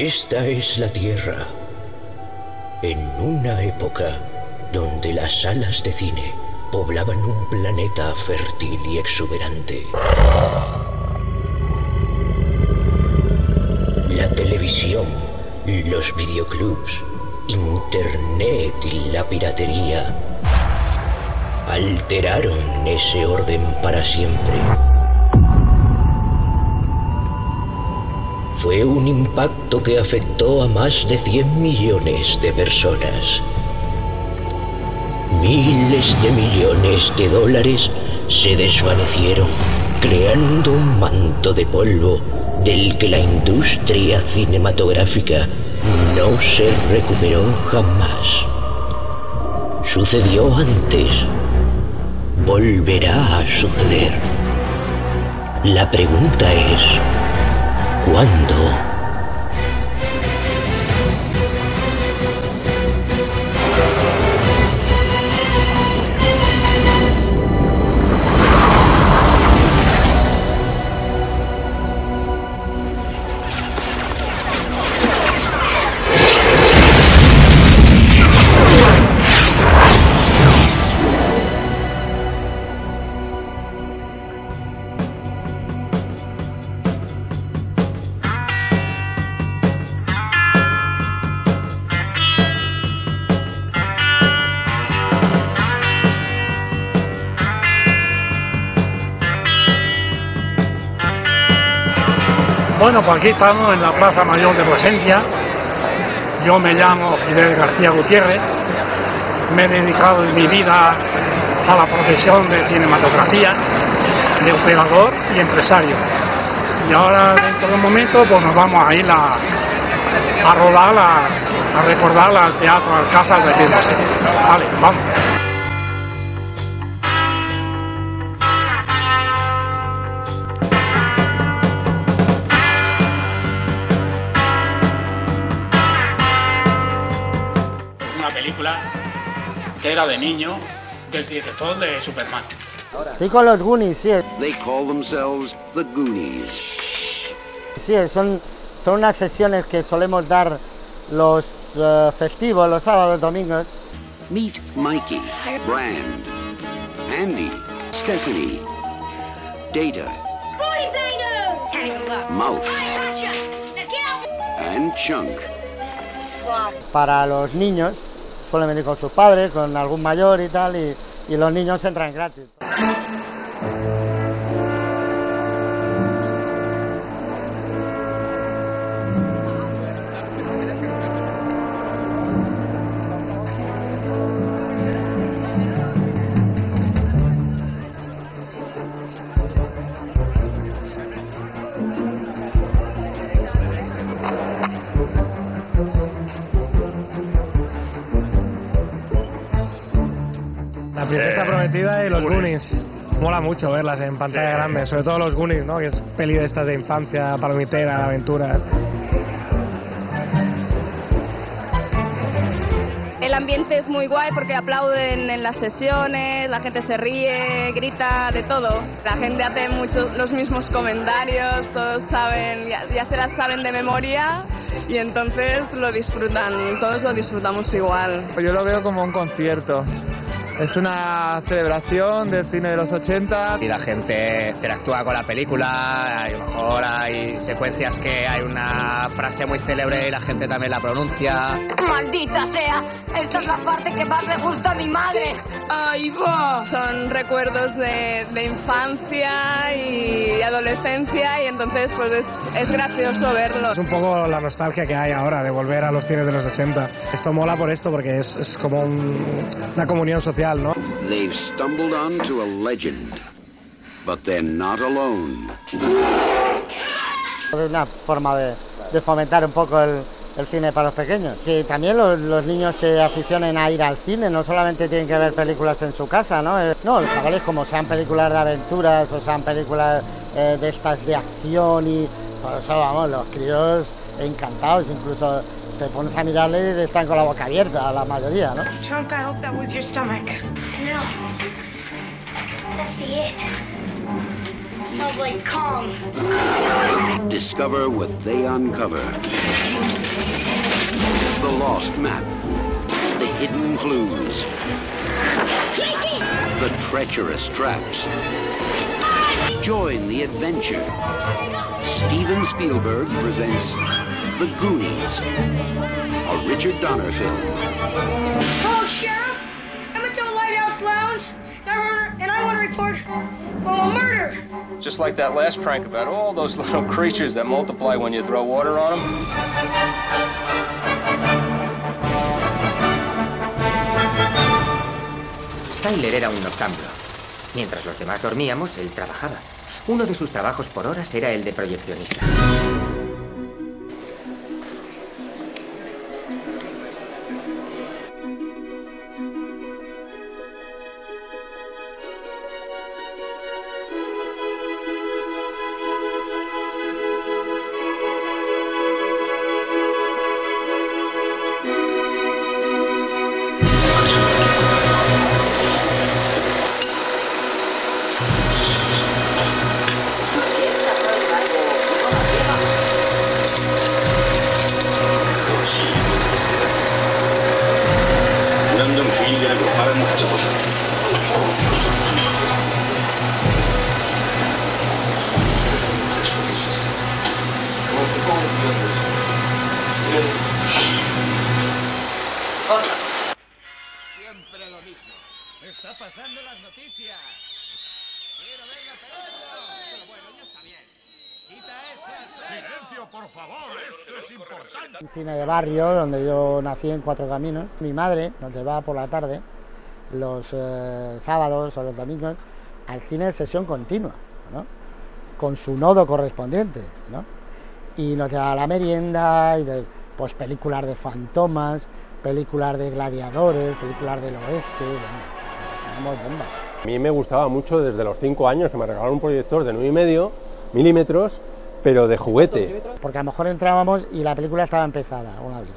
Esta es la Tierra. En una época donde las salas de cine poblaban un planeta fértil y exuberante. La televisión, los videoclubs, Internet y la piratería alteraron ese orden para siempre. Fue un impacto que afectó a más de 100 millones de personas. Miles de millones de dólares se desvanecieron, creando un manto de polvo del que la industria cinematográfica no se recuperó jamás. Sucedió antes, volverá a suceder. La pregunta es, ¿cuándo? Bueno, pues aquí estamos en la Plaza Mayor de Plasencia. Yo me llamo Fidel García Gutiérrez. Me he dedicado en mi vida a la profesión de cinematografía, de operador y empresario. Y ahora, dentro de momento, pues nos vamos a ir a, a rodar, a, recordar al Teatro Alcázar de Plasencia. Vale, vamos. Era de niño del director de Superman. Sí, con los Goonies, sí, They call themselves the Goonies. sí, son, son unas sesiones que solemos dar los eh, festivos, los sábados, domingos. Meet Mikey, Brand, Andy, Stephanie, Data, Mouth, and Chunk. Para los niños, suelen venir con sus padres, con algún mayor y tal, y, y los niños entran gratis. Mucho verlas en pantalla grande, sobre todo los Goonies, ¿no? Que es peli de estas de infancia, palomitera, de aventura. El ambiente es muy guay porque aplauden en las sesiones, la gente se ríe, grita, de todo. La gente hace muchos los mismos comentarios, todos saben, ya, ya se las saben de memoria y entonces lo disfrutan, todos lo disfrutamos igual. Pues yo lo veo como un concierto. Es una celebración del cine de los 80. y la gente interactúa con la película, a lo mejor hay secuencias que hay una frase muy célebre y la gente también la pronuncia. ¡Maldita sea! Esta es la parte que más le gusta a mi madre. ¡Ahí va! Son recuerdos de, de infancia y adolescencia y entonces pues es, es gracioso verlo. Es un poco la nostalgia que hay ahora de volver a los cines de los 80. Esto mola por esto, porque es, es como un- una comunión social, ¿no? They've stumbled onto a legend. But they're not alone. Es una forma de, de fomentar un poco el, el cine para los pequeños. Que también los, los niños se aficionen a ir al cine, no solamente tienen que ver películas en su casa, ¿no? Eh, No, los chavales como sean películas de aventuras o sean películas eh, de estas de acción y por eso vamos, los críos encantados, incluso te pones a mirarles y están con la boca abierta, la mayoría, ¿no? Trunk, I hope that was your stomach. No. That's the it. Sounds like Kong. Discover what they uncover. The lost map. The hidden clues. The treacherous traps. Join the adventure. Steven Spielberg presents The Goonies, a Richard Donner film. Hello, Sheriff. I'm at the Lighthouse Lounge, and I want to report well, a murder. Just like that last prank about all those little creatures that multiply when you throw water on them. Tyler era un noctámbulo. Mientras los demás dormíamos, él trabajaba. Uno de sus trabajos por horas era el de proyeccionista. Barrio donde yo nací en Cuatro Caminos. Mi madre nos llevaba por la tarde, los eh, sábados o los domingos, al cine de sesión continua, ¿no? con su nodo correspondiente. ¿no? Y nos llevaba la merienda, y pues películas de fantomas, películas de gladiadores, películas del oeste. Bueno, bomba. A mí me gustaba mucho desde los 5 años que me regalaron un proyector de 9,5 milímetros, pero de juguete. Porque a lo mejor entrábamos y la película estaba empezada, una vida.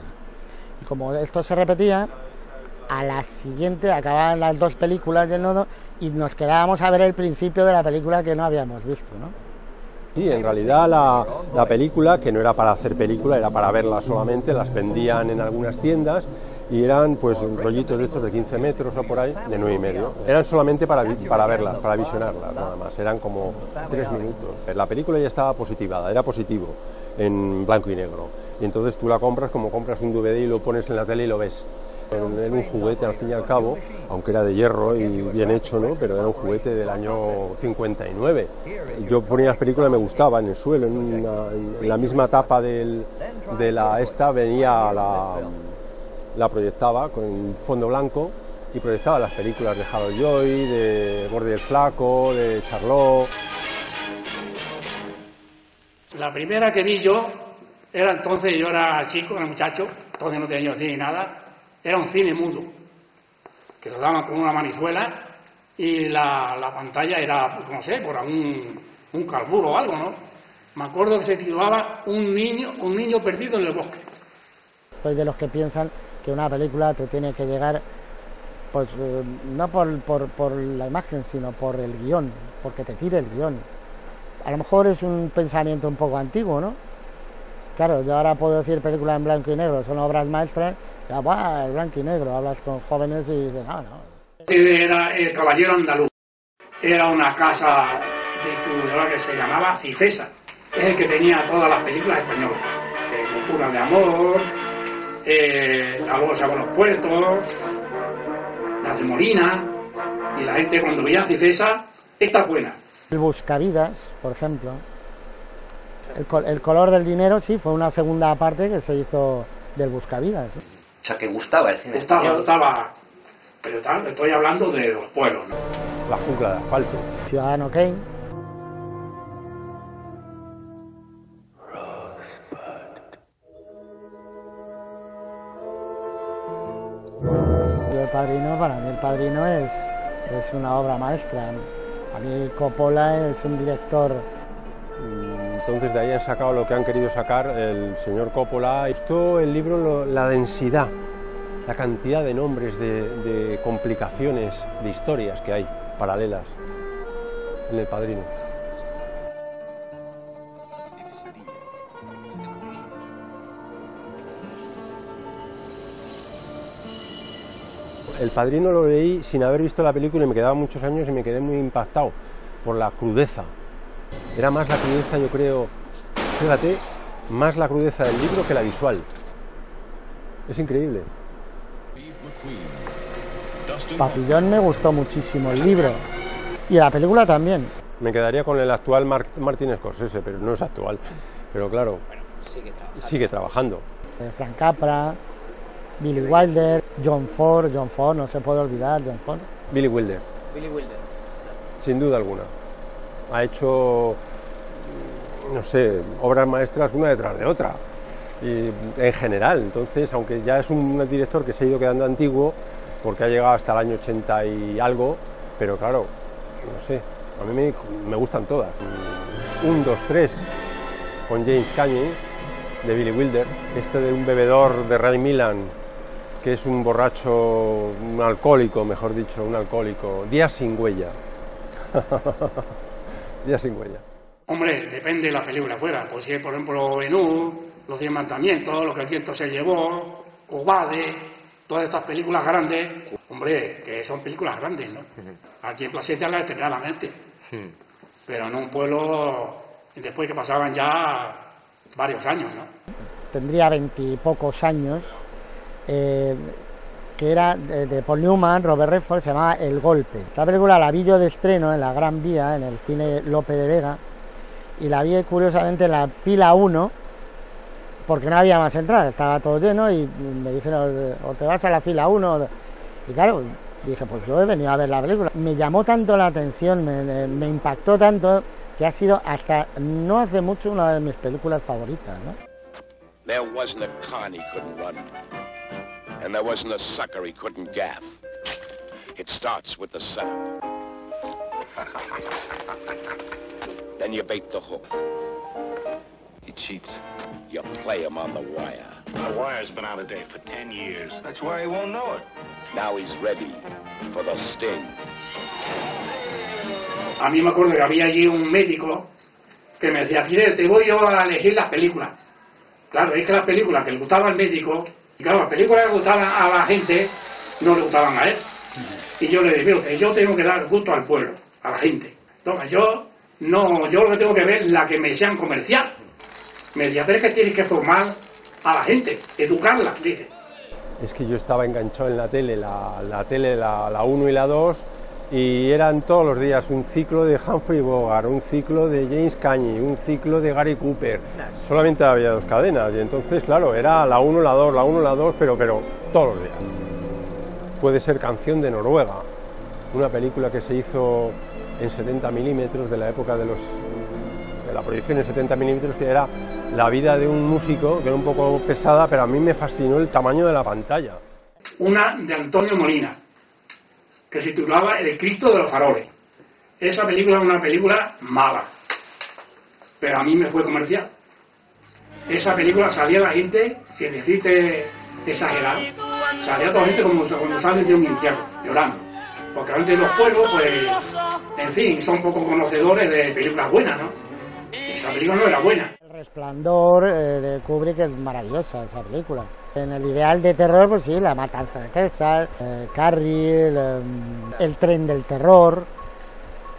Y como esto se repetía, a la siguiente acababan las dos películas del nodo y nos quedábamos a ver el principio de la película que no habíamos visto, ¿no? Sí, en realidad la, la película, que no era para hacer película, era para verla solamente, las vendían en algunas tiendas y eran pues rollitos de estos de 15 metros o por ahí, de 9 y medio. Eran solamente para, para verlas, para visionarlas nada más, eran como 3 minutos. La película ya estaba positivada, era positivo, en blanco y negro. Y entonces tú la compras como compras un DVD y lo pones en la tele y lo ves. Era un juguete al fin y al cabo, aunque era de hierro y bien hecho, ¿no? pero era un juguete del año 59. Yo ponía las películas me gustaba en el suelo, en, una- en la misma tapa del- de la esta venía la, la proyectaba con un fondo blanco y proyectaba las películas de Harold Joy, de Gordy el Flaco, de Charlot. La primera que vi yo era entonces, yo era chico, era muchacho, entonces no tenía yo cine ni nada, era un cine mudo, que lo daban con una manizuela y la, la pantalla era, no sé, por un, un carburo o algo, ¿no? Me acuerdo que se titulaba Un niño, un niño perdido en el bosque. Soy de los que piensan que una película te tiene que llegar, pues eh, no por, por, por la imagen, sino por el guion, porque te tire el guion. A lo mejor es un pensamiento un poco antiguo, ¿no? Claro, yo ahora puedo decir películas en blanco y negro, son obras maestras, ya, ¡buah! el blanco y negro, hablas con jóvenes y dices, no, no. Este era el Caballero Andaluz. Era una casa distribuidora que se llamaba Cifesa. Es el que tenía todas las películas españolas. Eh, Locura de Amor, eh, La Bolsa con los Puertos, Las de Molina. Y la gente cuando veía Cifesa, esta es buena. El Buscavidas, por ejemplo. El, col- el color del dinero, sí, fue una segunda parte que se hizo del Buscavidas. O sea, que gustaba el cine Gustaba, español. gustaba. Pero tal, estoy hablando de los pueblos, ¿no? La jungla de asfalto. Ciudadano Kane. Padrino, para mí el padrino es, es una obra maestra. A mí Coppola es un director Mm, Entonces de ahí han sacado lo que han querido sacar el señor Coppola. Esto, el libro, la densidad, la cantidad de nombres, de complicaciones, de historias que hay paralelas en El Padrino. El Padrino lo leí sin haber visto la película y me quedaba muchos años y me quedé muy impactado por la crudeza. Era más la crudeza, yo creo, fíjate, más la crudeza del libro que la visual. Es increíble. Papillón me gustó muchísimo el libro y la película también. Me quedaría con el actual Mar Martin Scorsese, pero no es actual. Pero claro, sigue trabajando. Eh, Frank Capra, Billy Wilder, John Ford, John Ford, no se puede olvidar, John Ford. Billy Wilder, Billy Wilder. sin duda alguna. Ha hecho, no sé, obras maestras una detrás de otra. Y en general, entonces, aunque ya es un director que se ha ido quedando antiguo, porque ha llegado hasta el año 80 y algo, pero claro, no sé, a mí me, me gustan todas. Un, dos, tres, con James Cagney, de Billy Wilder, este de un bebedor de Ray Milan, que es un borracho, un alcohólico, mejor dicho, un alcohólico, días sin huella. días sin huella. Hombre, depende de la película fuera. Pues si es, por ejemplo, Benú, Los Diez Mandamientos, Lo que el viento se llevó, Cobade, todas estas películas grandes, hombre, que son películas grandes, ¿no? Aquí en Plasencia las tendrá la mente, pero en un pueblo, después que pasaban ya varios años, ¿no? Tendría veintipocos años, eh, que era de, de Paul Newman, Robert Redford, se llamaba El Golpe. Esta película la vi yo de estreno en la Gran Vía, en el cine Lope de Vega, y la vi curiosamente en la fila 1, porque no había más entradas, estaba todo lleno y me dijeron, o te vas a la fila 1, y claro, dije, pues yo he venido a ver la película. Me llamó tanto la atención, me, me- impactó tanto, que ha sido hasta no hace mucho una de mis películas favoritas, ¿no? There wasn't a con he couldn't run. And there wasn't a sucker he couldn't gaff. It starts with the setup. then you bait the hook. He cheats. You play him on the wire. The wire's been out of date for 10 years. That's why he won't know it. Now he's ready for the sting. A mí me acuerdo que había allí un médico que me decía, Fidel, te voy yo a elegir las películas. Claro, es que las películas que le gustaban al médico, y claro, las películas que gustaban a la gente, no le gustaban a él. Y yo le dije, usted, yo tengo que dar gusto al pueblo, a la gente. Entonces, yo no, yo lo que tengo que ver es la que me sean comercial. Me decía, pero es que tienes que formar a la gente, educarla, dije. Es que yo estaba enganchado en la tele, la, tele, la 1 y la 2, y eran todos los días un ciclo de Humphrey Bogart, un ciclo de James Cagney, un ciclo de Gary Cooper. Solamente había dos cadenas, y entonces, claro, era la 1, la 2, la 1, la 2, pero, pero todos los días. Puede ser Canción de Noruega, una película que se hizo en 70 milímetros de la época de los de la proyección en 70 milímetros que era la vida de un músico que era un poco pesada pero a mí me fascinó el tamaño de la pantalla una de Antonio Molina, que se titulaba El Cristo de los Faroles. Esa película es una película mala, pero a mí me fue comercial. Esa película salía la gente, sin decirte exagerar, salía toda la gente como cuando salen de un infierno, llorando. Porque antes los pueblos, pues, en fin, son poco conocedores de películas buenas, ¿no? Esa película no era buena. Resplandor eh, de Kubrick es maravillosa esa película. En el ideal de terror, pues sí, La Matanza de César, eh, Carrie, el, em, el Tren del Terror,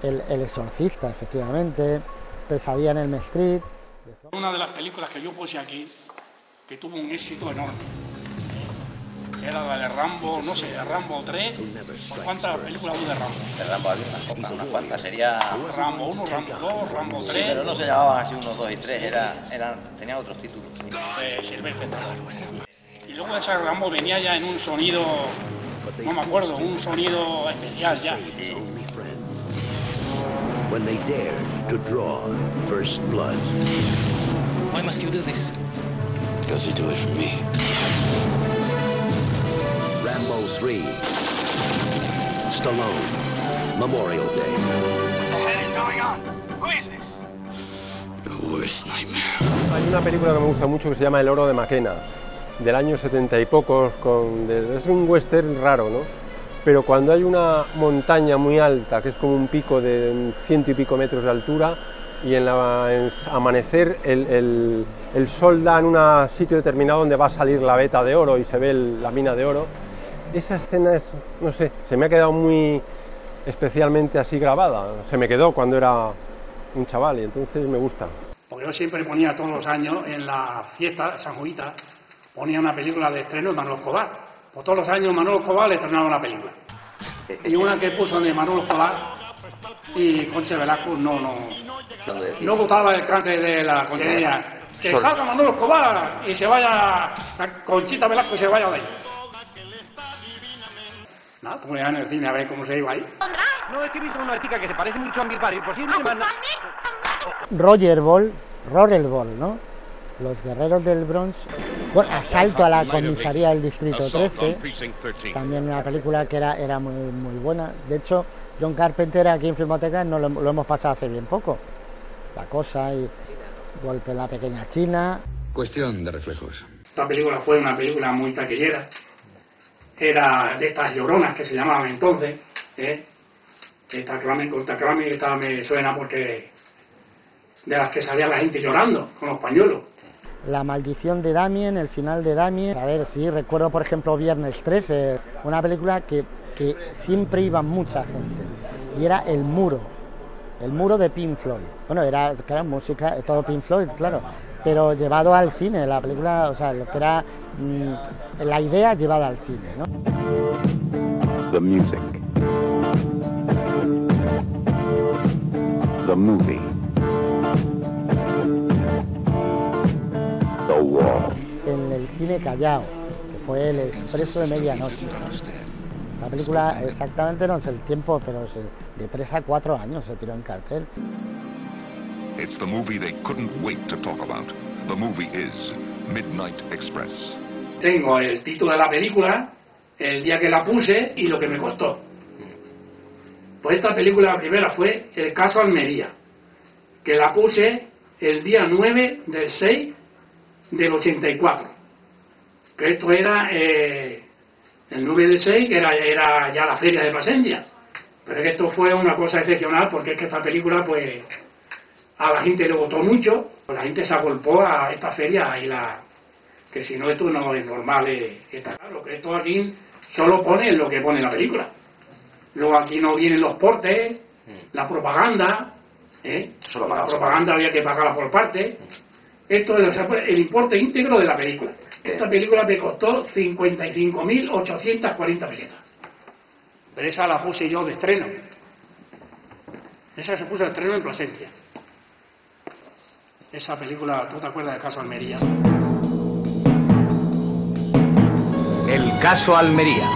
el, el Exorcista, efectivamente, Pesadilla en el Street. Una de las películas que yo puse aquí, que tuvo un éxito enorme, que era la de Rambo, no sé, Rambo 3. ¿Por cuántas películas hubo de Rambo? De Rambo había unas pocas, unas cuantas. Sería. Rambo 1, Rambo 2, Rambo 3. Sí, pero no se llamaban así 1, 2 y 3, era, era, tenían otros títulos. sí. de Silvestre Stallone. Y luego esa Rambo venía ya en un sonido, no me acuerdo, un sonido especial ya. When they dared to draw first blood. Why must you do this? Because you do it for me. Rambo 3. Stallone. Memorial Day. What the hell is going on? Who is this? The worst nightmare. hay una película que me gusta mucho que se llama El oro de Maquena del año 70 y pocos con, es un western raro ¿no? pero cuando hay una montaña muy alta que es como un pico de ciento y pico metros de altura y en la en amanecer el, el- el sol da en un sitio determinado donde va a salir la veta de oro y se ve el- la mina de oro Esa escena es, no sé, se me ha quedado muy especialmente así grabada. Se me quedó cuando era un chaval y entonces me gusta. Porque yo siempre ponía todos los años en la fiesta San Juanita, ponía una película de estreno de Manolo Escobar. Pues todos los años Manolo Escobar le estrenaba una película. Y una que puso de Manolo Escobar y Concha Velasco no, no, no gustaba el cante de la conchería. Que salga Manolo Escobar y se vaya, la Conchita Velasco y se vaya de ahí. Nada, tú en el cine a ver cómo se iba ahí. No, es que he visto una chica que se parece mucho a mi padre. Por si me manda... Roger Ball, Rollerball, ¿no? Los guerreros del Bronx. Bueno, asalto a la comisaría del Distrito 13. También una película que era, era muy, muy buena. De hecho, John Carpenter aquí en Filmoteca no lo, lo hemos pasado hace bien poco. La cosa y Golpe en la pequeña China. Cuestión de reflejos. Esta película fue una película muy taquillera. Era de estas lloronas que se llamaban entonces. ¿eh? Esta clame, esta clame esta me suena porque de las que salía la gente llorando con los pañuelos. La maldición de Damien, el final de Damien. A ver, sí, recuerdo por ejemplo Viernes 13, una película que, que siempre iba mucha gente. Y era El Muro, el muro de Pink Floyd. Bueno, era, claro, música, todo Pink Floyd, claro. Pero llevado al cine, la película, o sea, lo que era mm, la idea llevada al cine, ¿no? The music. The movie. The wall. En el cine Callao, que fue el expreso de medianoche. ¿no? La película exactamente no sé el tiempo, pero se- de 3 a 4 años se tiró en cartel. It's the movie they couldn't wait to talk about. The movie is Midnight Express. Tengo el título de la película, el día que la puse y lo que me costó. Pues esta película la primera fue El caso Almería, que la puse el día 9 del 6 del 84. Que esto era eh, el 9 del 6, que era, era ya la feria de Plasencia. Pero es que esto fue una cosa excepcional porque es que esta película, pues, a la gente le gustó mucho, la gente se agolpó a esta feria y la, que si no esto no es normal, eh, está claro, que esto aquí solo pone lo que pone la película. Luego aquí no vienen los portes, la propaganda, ¿eh? la propaganda había que pagarla por parte. Esto es sea, el importe íntegro de la película. Esta película me costó 55.840 pesetas. Pero esa la puse yo de estreno. Esa se puso de estreno en Plasencia. Esa película, ¿tú te acuerdas del caso Almería? El caso Almería.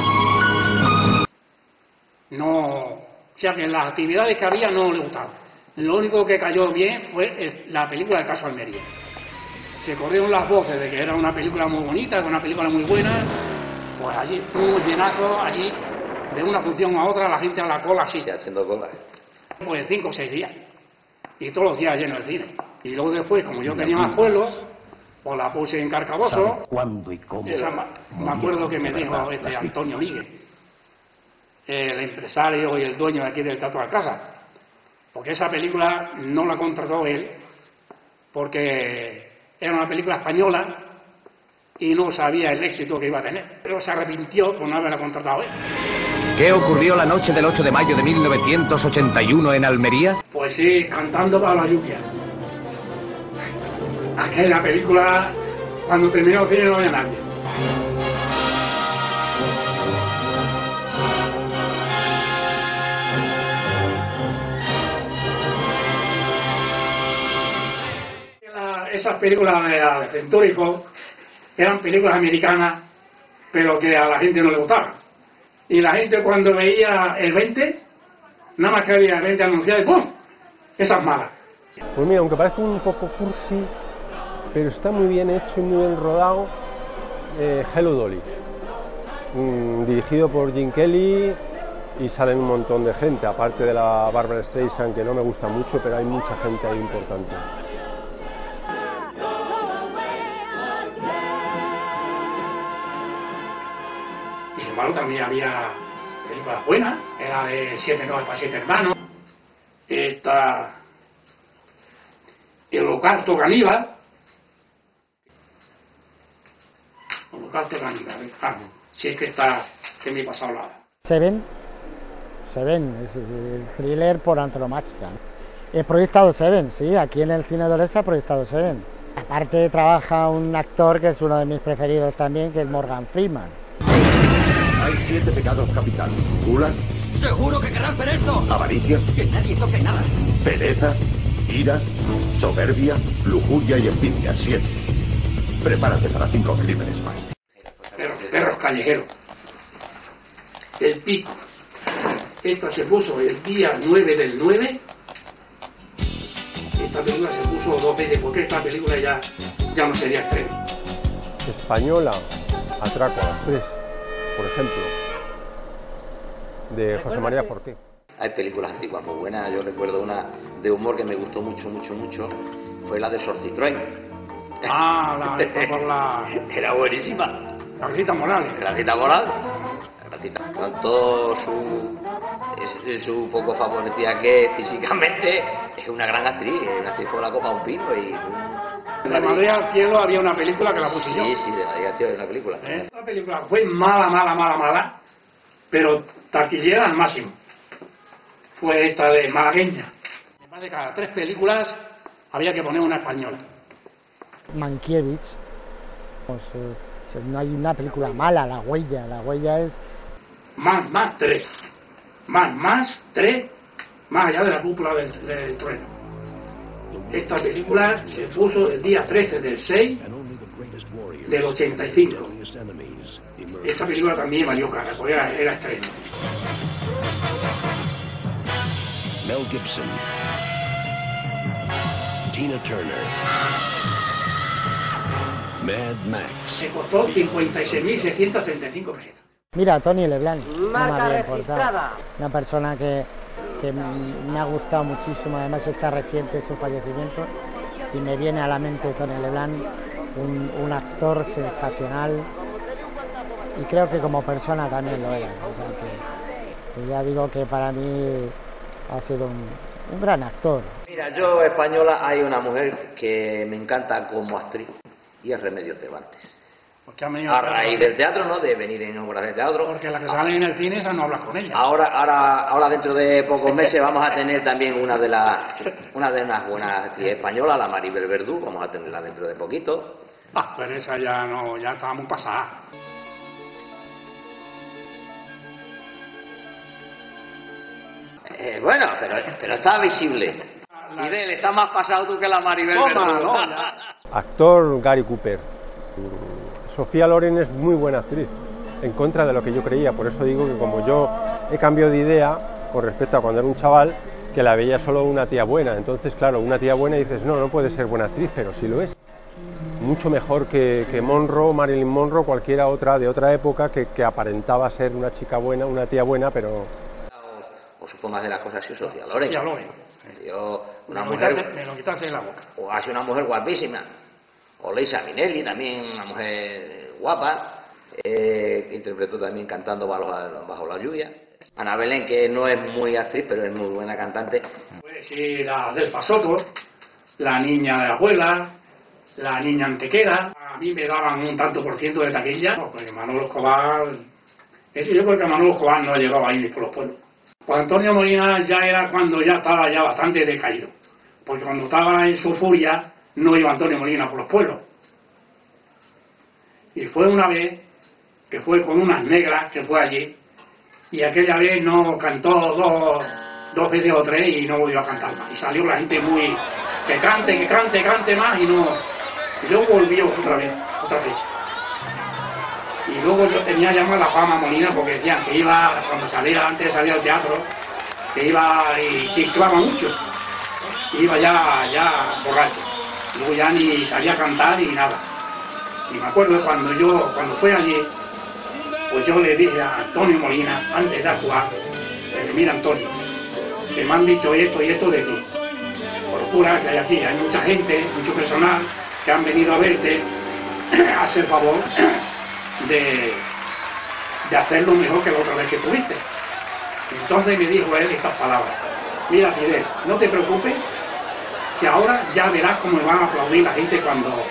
no, o sea que las actividades que había no le gustaban. Lo único que cayó bien fue la película del caso Almería. Se corrieron las voces de que era una película muy bonita, que una película muy buena, pues allí, un llenazo allí, de una función a otra, la gente a la cola así. haciendo cola. Pues cinco o seis días. Y todos los días lleno el cine. Y luego después, como yo tenía más pueblos, pues la puse en Carcaboso. ¿Cuándo y cómo? Esa me acuerdo que me dijo este Antonio Miguel, el empresario y el dueño de aquí del Teatro Alcázar, porque esa película no la contrató él, porque era una película española y no sabía el éxito que iba a tener, pero se arrepintió por no haberla contratado él. ¿Qué ocurrió la noche del 8 de mayo de 1981 en Almería? Pues sí, cantando para la lluvia. Aquella película, cuando terminó el cine no había nadie. Esas películas de, Fox eran películas americanas, pero que a la gente no le gustaban. Y la gente cuando veía el 20, nada más que había el 20 anunciado y ¡pum! Esas malas. Pues mira, aunque parezca un poco cursi, pero está muy bien hecho y muy bien rodado, eh, Hello Dolly. Mm, dirigido por Jim Kelly y salen un montón de gente, aparte de la Barbara Streisand, que no me gusta mucho, pero hay mucha gente ahí importante. Y sin embargo también había películas buenas, era de Siete Noches para Siete Hermanos, esta El Holocausto Caníbal, Holocausto Caníbal, ah, si es que está que me he pasado la... Seven, Seven, es el thriller por antonomasia. He proyectado Seven, sí, aquí en el cine de Olesa he proyectado Seven. Aparte trabaja un actor que es uno de mis preferidos también, que es Morgan Freeman. Hay siete pecados capitales. Gula, ¡Seguro que querrás ver esto! avaricia, ¡Que nadie toque nada! pereza, ira, soberbia, lujuria y envidia. Siete. Prepárate para cinco crímenes más. Perros, perros callejeros. El pico. Esta se puso el día 9 del 9. Esta película se puso dos veces porque esta película ya, ya no sería estreno. Española, Atraco a las tres, por ejemplo, de José María Forqué. Hay películas antiguas muy buenas. Yo recuerdo una de humor que me gustó mucho, mucho, mucho. Fue la de Sorcitroen. Ah, la de por la... Era buenísima. La Rita Morales. La Rita Morales. La con todo su, es- su poco favorecida que físicamente, es una gran actriz. Es una actriz con la copa un pino y... De Madrid al cielo había una película que la puse yo. Sí, sí, de Madrid al cielo hay una película. Esta película fue mala, mala, mala, mala, pero taquillera al máximo. Fue esta de malagueña. Más de cada tres películas había que poner una española. Mankiewicz, pues, eh, se- no hay una película mala, La Huella, La Huella es Más, más, tres. Más, más, tres. Más allá de la cúpula del, del trueno. Esta película se puso el día 13 del 6 del 85. Esta película también valió cara, porque era, era estreno. Mel Gibson, Tina Turner, Mad Max. Me costó 56.635 pesetas. Mira, Tony Leblanc, no me había importado. registrada. Una persona que, me ha gustado muchísimo, además está reciente su fallecimiento y me viene a la mente Tony Leblanc, un, un actor sensacional y creo que como persona también lo era. O sea que, que ya digo que para mí ha sido un, un gran actor. Mira, yo española hay una mujer que me encanta como actriz y es Remedios Cervantes. Porque han venido A raíz del teatro, ¿no? De venir en obras de teatro. Porque la que sale en el cine, esa no hablas con ella. Ahora, ahora, ahora dentro de pocos meses vamos a tener también una de las, una de unas buenas actrices españolas, la Maribel Verdú, vamos a tenerla dentro de poquito. Ah, pero esa ya no, ya estaba muy pasada. Eh, bueno, pero, pero está visible. Fidel, está más pasado tú que la Maribel Toma, no. Actor Gary Cooper. Sofía Loren es muy buena actriz, en contra de lo que yo creía. Por eso digo que como yo he cambiado de idea con respecto a cuando era un chaval, que la veía solo una tía buena. Entonces, claro, una tía buena y dices, no, no puede ser buena actriz, pero sí lo es. Mucho mejor que, que Monroe, Marilyn Monroe, cualquiera otra de otra época que, que aparentaba ser una chica buena, una tía buena, pero O su forma de las cosas y Sofía Loren. Yo, una me, quitaste, mujer, me lo quitaste de la boca. o ha sido una mujer guapísima. O Leisa Minelli, también una mujer guapa, eh, interpretó también cantando bajo la, bajo la lluvia. Ana Belén, que no es muy actriz, pero es muy buena cantante. Pues sí, la del Pasoto, la niña de la abuela, la niña antequera. A mí me daban un tanto por ciento de taquilla, no, porque Manolo Escobar... Eso yo creo que Manolo Escobar no llegaba ahí ni por los pueblos. Pues Antonio Molina ya era cuando ya estaba ya bastante decaído. Porque cuando estaba en su furia, no iba Antonio Molina por los pueblos. Y fue una vez que fue con unas negras que fue allí, y aquella vez no cantó dos, dos veces o tres y no volvió a cantar más. Y salió la gente muy, que cante, que cante, cante más y no. Y luego volvió otra vez, otra fecha. Y luego yo tenía ya más la fama Molina porque decían que iba, cuando salía, antes de salir al teatro, que iba y chiflaba mucho. Iba ya, ya borracho. Luego ya ni salía a cantar ni nada. Y me acuerdo cuando yo, cuando fue allí, pues yo le dije a Antonio Molina, antes de actuar, dije, mira Antonio, que me han dicho esto y esto de ti. Procura que hay aquí, hay mucha gente, mucho personal que han venido a verte, a hacer favor de, de hacerlo mejor que la otra vez que tuviste. Entonces me dijo él estas palabras, mira Fidel, no te preocupes, que ahora ya verás cómo me van a aplaudir la gente cuando,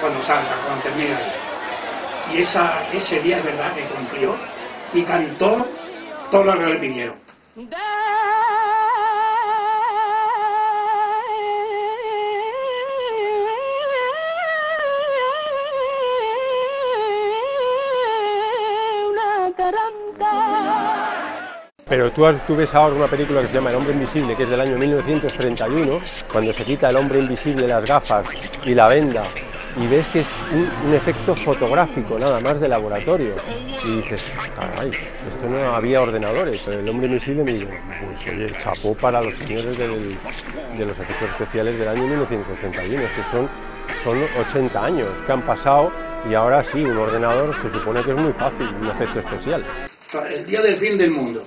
cuando salga, cuando termine. Y esa, ese día es verdad que cumplió y cantó todo lo que le pidieron. Pero tú, ves ahora una película que se llama El hombre invisible, que es del año 1931, cuando se quita el hombre invisible las gafas y la venda, y ves que es un, efecto fotográfico, nada más de laboratorio. Y dices, caray, esto no había ordenadores, el hombre invisible me dice, pues oye, chapó para los señores de los efectos especiales del año 1931, que son, son 80 años que han pasado y ahora sí, un ordenador se supone que es muy fácil, un efecto especial. Sea, el día del fin del mundo.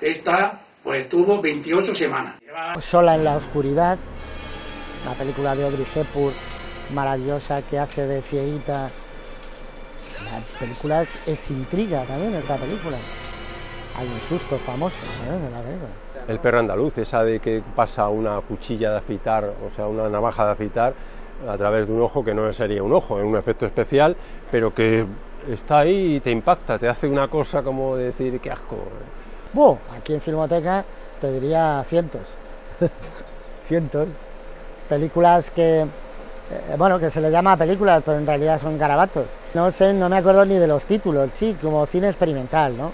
Esta, pues tuvo 28 semanas. Sola en la oscuridad, la película de Audrey Hepburn, maravillosa, que hace de cieguita. La película es intriga también, esta película. Hay un susto famoso también en la película. El perro andaluz, esa de que pasa una cuchilla de afeitar, o sea, una navaja de afeitar a través de un ojo que no sería un ojo, es un efecto especial, pero que está ahí y te impacta, te hace una cosa como decir, qué asco. Buh, aquí en Filmoteca te diría cientos. cientos. Películas que, eh, bueno, que se les llama películas, pero en realidad son garabatos. No sé, no me acuerdo ni de los títulos, sí, como cine experimental, ¿no?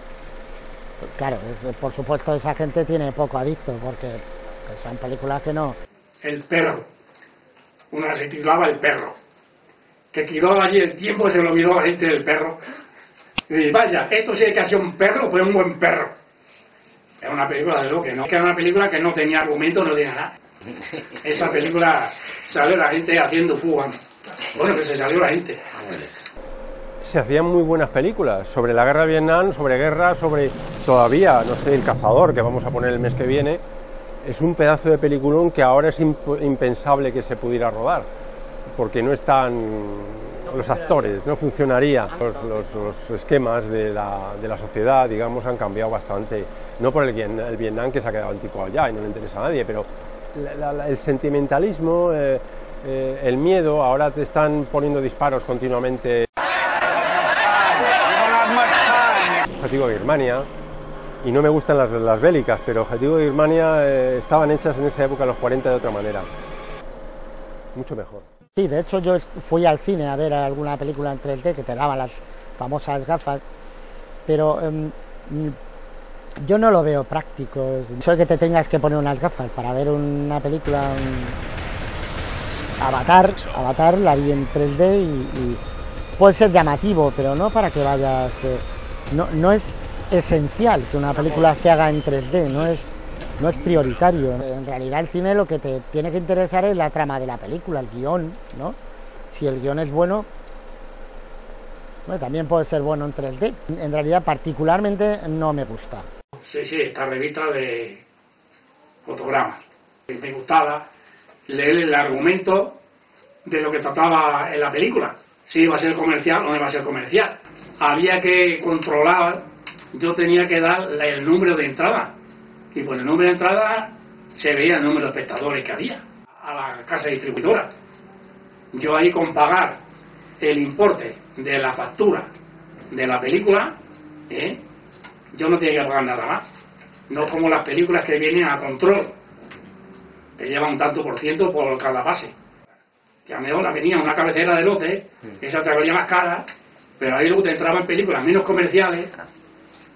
Claro, es- por supuesto esa gente tiene poco adicto, porque que son películas que no... El perro. Una se titulaba El perro. Que quedó allí el tiempo se lo olvidó a la gente del perro. Y vaya, esto sí es que hacía un perro, pues un buen perro. Es una película de lo que no. Que era una película que no tenía argumento, no tenía nada. Esa película salió la gente haciendo fuga. Bueno, que se salió la gente. Se hacían muy buenas películas sobre la guerra de Vietnam, sobre guerra, sobre todavía, no sé, El cazador, que vamos a poner el mes que viene, es un pedazo de peliculón que ahora es imp- impensable que se pudiera rodar, porque no están los actores, no funcionaría. Los, los- los esquemas de la, de la sociedad, digamos, han cambiado bastante. No por el, el Vietnam, que se ha quedado anticuado ya y no le interesa a nadie, pero el sentimentalismo, eh, eh, el miedo, ahora te están poniendo disparos continuamente. Objetivo de Birmania, y no me gustan las, las bélicas, pero Objetivo de Birmania eh, estaban hechas en esa época, los 40, de otra manera. Mucho mejor. Sí, de hecho yo fui al cine a ver alguna película en 3D que te daban las famosas gafas, pero em, yo no lo veo práctico. De que te tengas que poner unas gafas para ver una película... Avatar, Avatar la vi en 3D y, y puede ser llamativo, pero no para que vayas... eh, no, no es esencial que una película se haga en 3D, no es, no es prioritario. En realidad el cine lo que te tiene que interesar es la trama de la película, el guion, ¿no? Si el guion es bueno, también puede ser bueno en 3D. En realidad particularmente no me gusta. Sí, sí, esta revista de fotogramas. Me gustaba leer el argumento de lo que trataba en la película. Si iba a ser comercial o no iba a ser comercial. Había que controlar, yo tenía que dar el número de entrada. Y por el número de entrada se veía el número de espectadores que había a la casa distribuidora. Yo ahí con pagar el importe de la factura de la película, ¿eh? yo no tenía que pagar nada más. No como las películas que vienen a control, que llevan un tanto por ciento por cada base. Que a lo mejor la venía una cabecera de lote, esa te valía más cara, pero ahí luego te entraban películas menos comerciales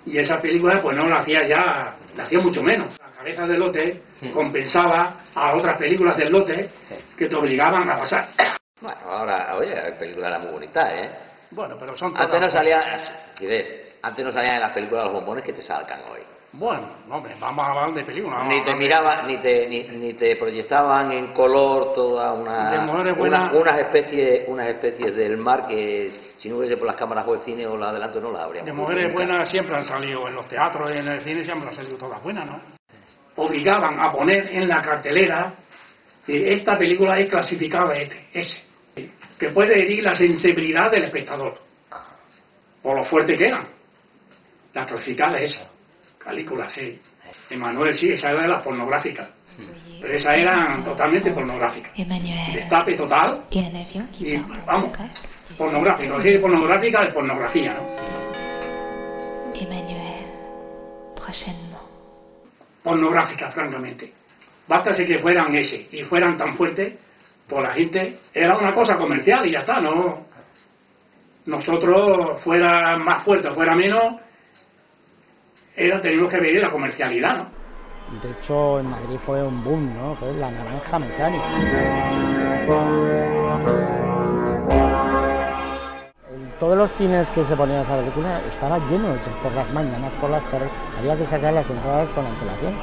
y esas películas pues no las hacía ya, las hacía mucho menos. La cabeza de lote compensaba a otras películas del lote que te obligaban a pasar. Bueno, ahora, oye, la película era muy bonita, ¿eh? Bueno, pero son Antes no Fidel, antes no salían en las películas los bombones que te salgan hoy. Bueno, no, hombre, vamos a hablar de películas. vamos a Ni te miraban, ni te, ni, ni te proyectaban en color toda De una, mujeres una- buenas. unas especies, unas especies del mar que si no hubiese por las cámaras o el cine o la adelanto no las habríamos De mujeres buenas siempre han salido en los teatros y en el cine, siempre han salido todas buenas, ¿no? Obligaban a poner en la cartelera que esta película es clasificada ese, que puede herir la sensibilidad del espectador, por lo fuerte que eran. La clasificada es esa, película, sí. Emanuel, sí, esa era de las pornográficas, pero esas eran totalmente pornográficas. Destape total y, vamos, pornográfico, sí, pornográfica de pornografía, ¿no? senno. pornográficas, francamente. Bastase que fueran ese y fueran tan fuertes, pues la gente era una cosa comercial y ya está, no. Nosotros, fuera más fuerte o fuera menos, era, tenemos que ver la comercialidad, ¿no? De hecho, en Madrid fue un boom, ¿no? Fue la naranja mecánica. Todos los cines que se ponían esa película estaban llenos por las mañanas, por las tardes. Había que sacar las entradas con antelación.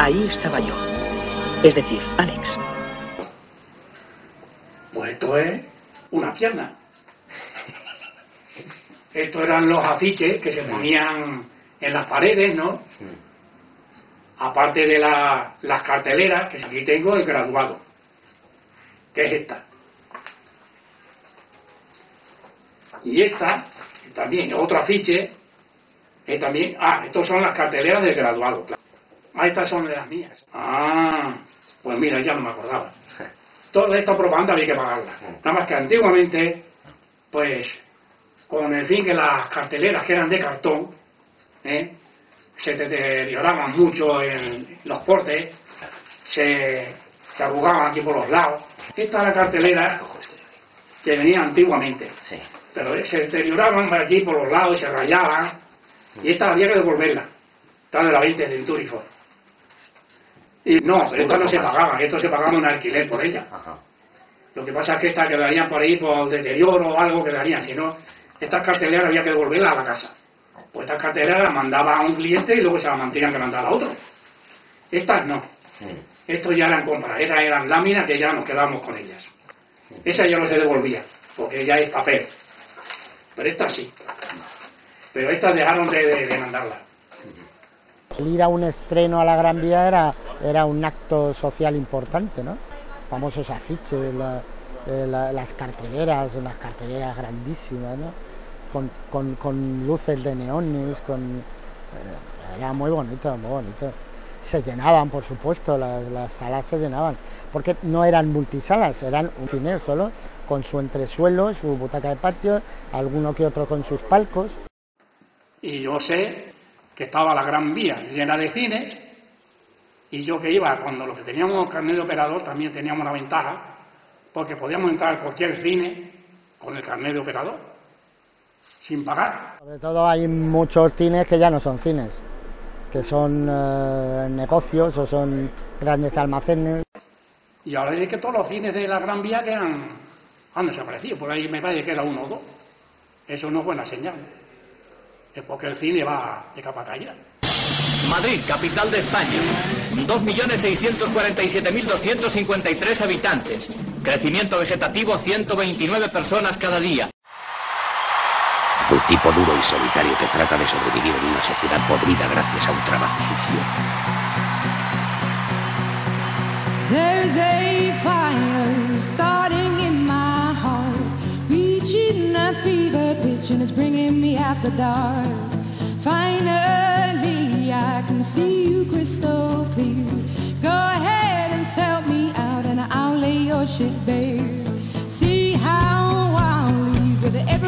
Ahí estaba yo. Es decir, Alex. Pues esto es una pierna. Estos eran los afiches que se ponían en las paredes, ¿no? Aparte de la- las carteleras, que aquí tengo el graduado, que es esta. Y esta, también, otro afiche, que también, ah, estos son las carteleras del graduado. Ah, estas son las mías. Ah, pues mira, ya no me acordaba. Toda esta propaganda había que pagarla. Nada más que antiguamente, pues, con el fin que las carteleras que eran de cartón, ¿eh? se deterioraban mucho en los portes, se, se arrugaban aquí por los lados. Esta era la cartelera que venía antiguamente. Pero se deterioraban por aquí por los lados y se rayaban. Y esta había que devolverla. Esta de la 20 Century Fox. Y no, pero esta no se pagaba, esto se pagaba un alquiler por ella. Lo que pasa es que estas quedarían por ahí por deterioro o algo quedarían, si no, estas carteleras había que devolverlas a la casa. Pues estas carteleras las mandaba a un cliente y luego se las mantenían que mandar a otro. Estas no. Estos ya eran compras, estas eran láminas que ya nos quedábamos con ellas. Esas ya no se devolvía, porque ya es papel. Pero estas sí. Pero estas dejaron de, de- de mandarlas. El ir a un estreno a la Gran Vía era, era un acto social importante, ¿no? Famosos afiches, la- eh, la- las carteleras, unas carteleras grandísimas, ¿no? Con, con- luces de neones, con... eh, era muy bonito, muy bonito. Se llenaban, por supuesto, las, las salas se llenaban, porque no eran multisalas, eran un cine solo, con su entresuelo, su butaca de patio, alguno que otro con sus palcos. Y yo sé que estaba la Gran Vía llena de cines, y yo que iba, cuando los que teníamos carnet de operador también teníamos una ventaja, porque podíamos entrar a cualquier cine con el carnet de operador, sin pagar. Sobre todo hay muchos cines que ya no son cines, que son eh, negocios o son grandes almacenes. Y ahora es que todos los cines de la Gran Vía que han, han desaparecido, por ahí me parece que era uno o dos. Eso no es buena señal. Es porque el cine va de capa caída. Madrid, capital de España. 2.647.253 habitantes. Crecimiento vegetativo 129 personas cada día. Un tipo duro y solitario que trata de sobrevivir en una sociedad podrida gracias a un trabajo sucio. There's a fire starting in my heart, reaching a fever pitch, and it's bringing me out the dark. Finally, I can see you crystal clear. Go ahead and sell me out, and I'll lay your shit bare. See how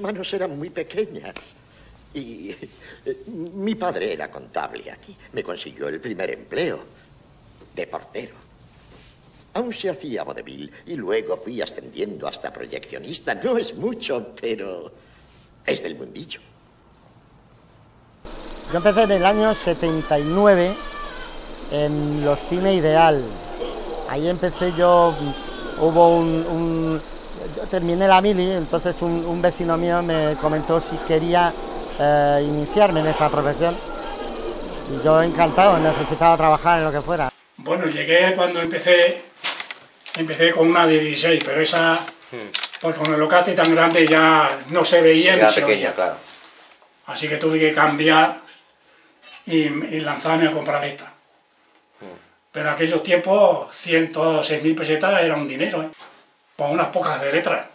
manos eran muy pequeñas. Y eh, mi padre era contable aquí. Me consiguió el primer empleo de portero. Aún se hacía vodevil y luego fui ascendiendo hasta proyeccionista. No es mucho, pero es del mundillo. Yo empecé en el año 79 en los cine ideal. Ahí empecé yo, hubo un- yo terminé la mili, entonces un, un vecino mío me comentó si quería eh, iniciarme en esta profesión. Y yo encantado, necesitaba trabajar en lo que fuera. Bueno, llegué cuando empecé, empecé con una de 16, pero esa, pues con el locate tan grande ya no se veía ni se pequeña, claro. Así que tuve que cambiar y, y lanzarme a comprar esta. Pero en aquellos tiempos, 106.000 pesetas era un dinero, ¿eh? Con unas pocas de letras,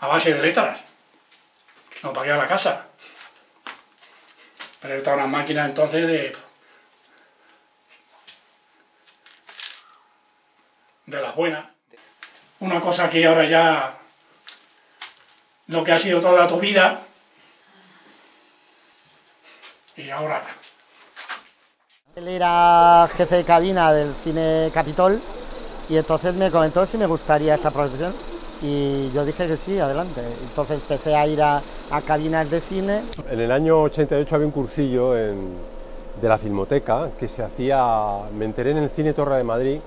a base de letras. No pagué a la casa. Pero esta una máquina entonces de... de las buenas. Una cosa que ahora ya... lo que ha sido toda tu vida, y ahora Él era jefe de cabina del cine Capitol y entonces me comentó si me gustaría esta profesión y yo dije que sí, adelante. Entonces empecé a ir a, a cabinas de cine. En el año 88 había un cursillo en- de la Filmoteca que se hacía, me enteré en el Cine Torre de Madrid,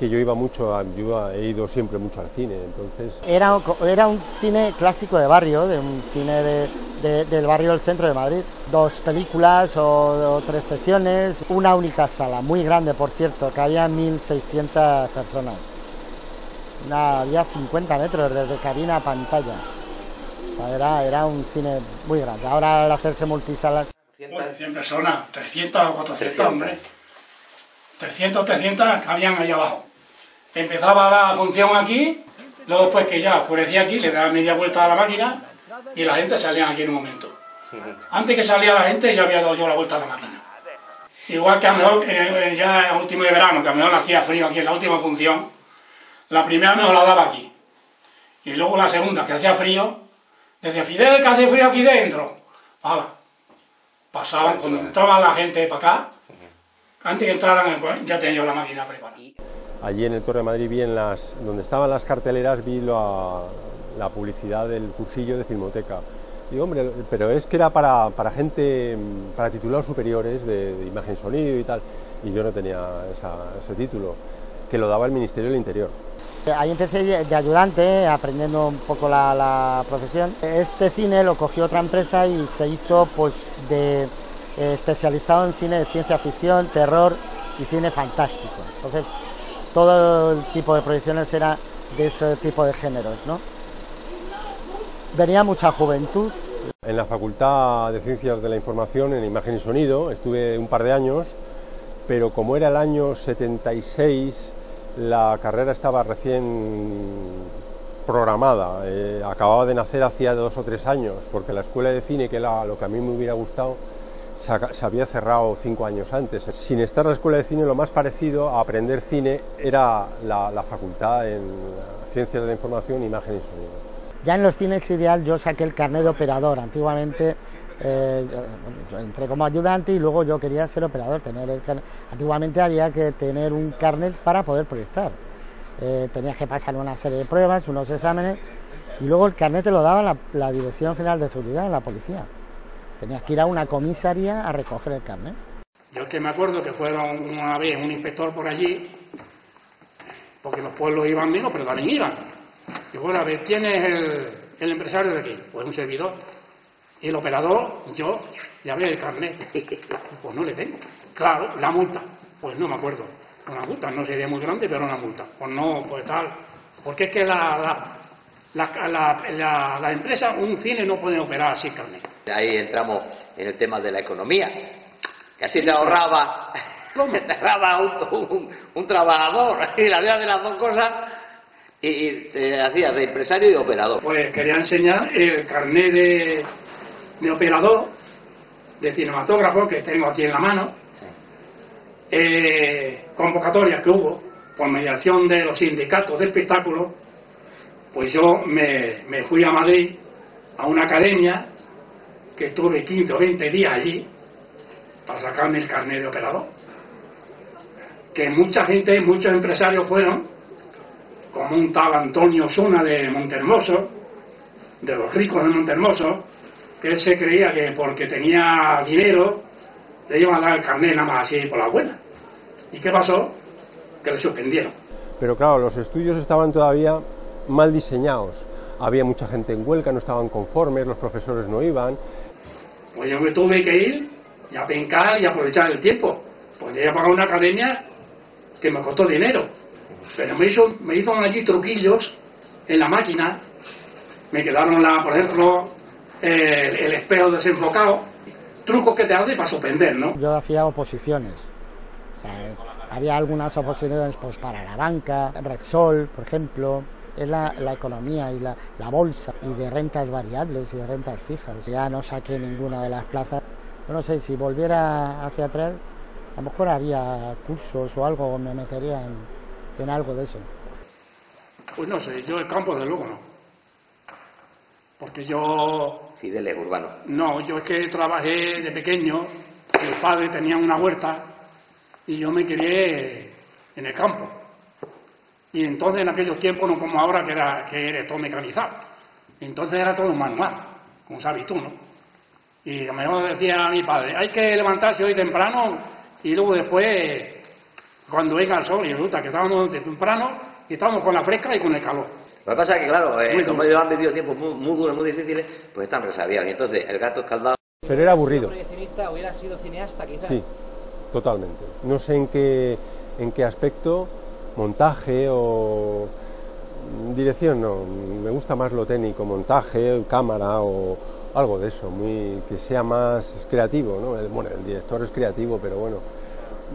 que yo iba mucho, a- yo he ido siempre mucho al cine, entonces Era, era un cine clásico de barrio, de un cine de- de- del barrio del centro de Madrid. Dos películas o, o tres sesiones, una única sala, muy grande por cierto, que había 1.600 personas. Una- había 50 metros desde cabina a pantalla. O sea, era, era un cine muy grande. Ahora al hacerse multisalas... Bueno, 100 personas, 300 o 400, hombre. 300, 300 cabían ahí abajo. Empezaba la función aquí, luego después que ya oscurecía aquí, le daba media vuelta a la máquina y la gente salía aquí en un momento. Antes que salía la gente ya había dado yo la vuelta a la máquina. Igual que a lo mejor eh, ya en el último de verano, que a lo mejor hacía frío aquí en la última función, la primera mejor la daba aquí. Y luego la segunda, que hacía frío, decía, Fidel, que hace frío aquí dentro. Hala. Pasaban, cuando entraba la gente para acá, antes que entraran, pues, ya tenía yo la máquina preparada. Allí en el Torre de Madrid vi en las, donde estaban las carteleras, vi la, publicidad del cursillo de Filmoteca. Digo, hombre, pero es que era para, para gente, para titulados superiores de, imagen y sonido y tal, y yo no tenía ese título, que lo daba el Ministerio del Interior. Ahí empecé de ayudante, aprendiendo un poco la, la profesión. Este cine lo cogió otra empresa y se hizo pues de eh, especializado en cine de ciencia ficción, terror y cine fantástico. Entonces, todo el tipo de proyecciones era de ese tipo de géneros, ¿no? Venía mucha juventud. En la Facultad de Ciencias de la Información, en Imagen y Sonido, estuve un par de años, pero como era el año 76, la carrera estaba recién programada, eh, acababa de nacer hacía dos o tres años, porque la escuela de cine, que era lo que a mí me hubiera gustado, se, había cerrado cinco años antes. Sin estar la escuela de cine, lo más parecido a aprender cine era la, facultad en Ciencias de la Información, Imagen y Sonido. Ya en los cines ideal yo saqué el carnet de operador. Antiguamente eh, entré como ayudante y luego yo quería ser operador. Tener el carnet. Antiguamente había que tener un carnet para poder proyectar. Eh, tenías que pasar una serie de pruebas, unos exámenes y luego el carnet te lo daba la, la Dirección General de Seguridad, la policía. Tenías que ir a una comisaría a recoger el carnet. Yo es que me acuerdo que fueron una vez un inspector por allí, porque los pueblos iban menos, pero también iban. Y bueno, a ver, ¿quién es el, el empresario de aquí? Pues un servidor. Y el operador, yo, ya ve el carnet. Pues no le tengo. Claro, la multa. Pues no me acuerdo. Una multa, no sería muy grande, pero una multa. Pues no, pues tal. Porque es que la, la, la, la, la- la empresa, un cine no puede operar sin carnet. Ahí entramos en el tema de la economía. Que así te ahorraba, te ahorraba un, un- un trabajador y la idea de las dos cosas y, y te hacías de empresario y de operador. Pues quería enseñar el carnet de, de operador, de cinematógrafo, que tengo aquí en la mano, eh, convocatorias que hubo por mediación de los sindicatos de espectáculos, Pues yo me, me fui a Madrid a una academia que estuve 15 o 20 días allí para sacarme el carnet de operador. Que mucha gente, muchos empresarios fueron, como un tal Antonio Zuna de Montermoso, de los ricos de Montermoso, que él se creía que porque tenía dinero le iban a dar el carnet nada más así por la buena. ¿Y qué pasó? Que le suspendieron. Pero claro, los estudios estaban todavía mal diseñados. Había mucha gente en huelga, no estaban conformes, los profesores no iban. Pues yo me tuve que ir y a pencar y aprovechar el tiempo. Podría pagar una academia que me costó dinero. Pero me hizo, me hizo allí truquillos en la máquina. Me quedaron, la, por ejemplo, el, espejo desenfocado. Trucos que te hacen para suspender, ¿no? Yo hacía oposiciones. O sea, había algunas oposiciones pues, para la banca, Repsol, por ejemplo. Es la, la economía y la, la bolsa y de rentas variables y de rentas fijas. Ya no saqué ninguna de las plazas. Yo no sé, si volviera hacia atrás, a lo mejor había cursos o algo, o me metería en, en algo de eso. Pues no sé, yo el campo de luego no. Porque yo, Fideles urbano. no, yo es que trabajé de pequeño, mis padres tenían una huerta y yo me crié en el campo. Y entonces en aquellos tiempos, no como ahora que era, que era todo mecanizado. Entonces era todo manual, como sabes tú, ¿no? Y a lo mejor decía a mi padre, hay que levantarse hoy temprano y luego después, cuando venga el sol, y resulta que estábamos de temprano y estábamos con la fresca y con el calor. Lo que pasa es que, claro, eh, como ellos han vivido tiempos muy, muy duros, muy difíciles, pues están resabiados. Y entonces el gato escaldado. Pero era aburrido. hubiera sido cineasta, quizás. Sí, totalmente. No sé en qué, en qué aspecto, montaje o dirección, no. Me gusta más lo técnico, montaje, cámara o algo de eso, muy que sea más creativo, ¿no? El, bueno, el director es creativo, pero bueno,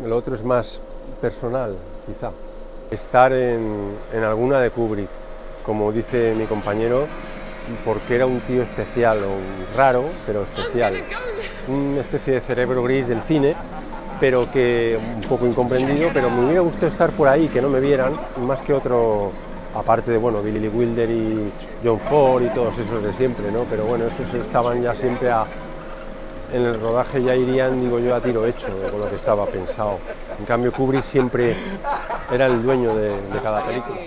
lo otro es más personal, quizá. Estar en, en alguna de Kubrick, como dice mi compañero, porque era un tío especial, o raro, pero especial. Una especie de cerebro gris del cine, pero que un poco incomprendido, pero me hubiera gustado estar por ahí, que no me vieran, más que otro, aparte de, bueno, Billy Lee Wilder y John Ford y todos esos de siempre, ¿no? Pero bueno, esos estaban ya siempre a, en el rodaje ya irían, digo yo, a tiro hecho con lo que estaba pensado. En cambio, Kubrick siempre era el dueño de, de cada película.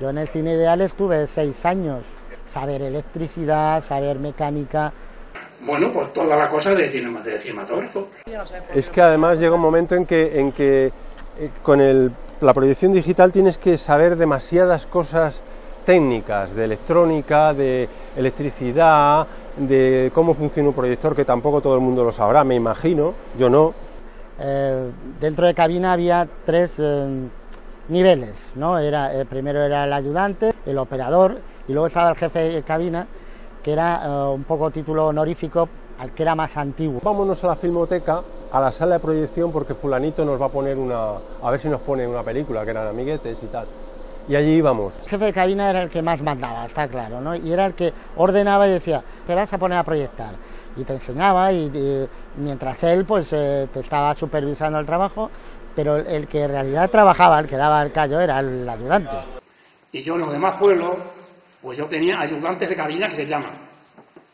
Yo en el cine ideal estuve seis años. Saber electricidad, saber mecánica. Bueno, pues toda la cosa de, cinema- de cinematógrafo. Es que además llega un momento en que, en que eh, con el- la proyección digital tienes que saber demasiadas cosas técnicas, de electrónica, de electricidad, de cómo funciona un proyector, que tampoco todo el mundo lo sabrá, me imagino, yo no. Eh, dentro de cabina había tres eh, niveles, ¿no? Era, eh, primero era el ayudante, el operador y luego estaba el jefe de cabina, que era eh, un poco título honorífico al que era más antiguo. Vámonos a la filmoteca, a la sala de proyección, porque fulanito nos va a poner una, a ver si nos pone una película, que eran amiguetes y tal. Y allí íbamos. El jefe de cabina era el que más mandaba, está claro, ¿no? Y era el que ordenaba y decía, te vas a poner a proyectar. Y te enseñaba y, y mientras él pues eh, te estaba supervisando el trabajo, pero el, el que en realidad trabajaba, el que daba el callo era el ayudante. Y yo en los demás pueblos, pues yo tenía ayudantes de cabina que se llaman.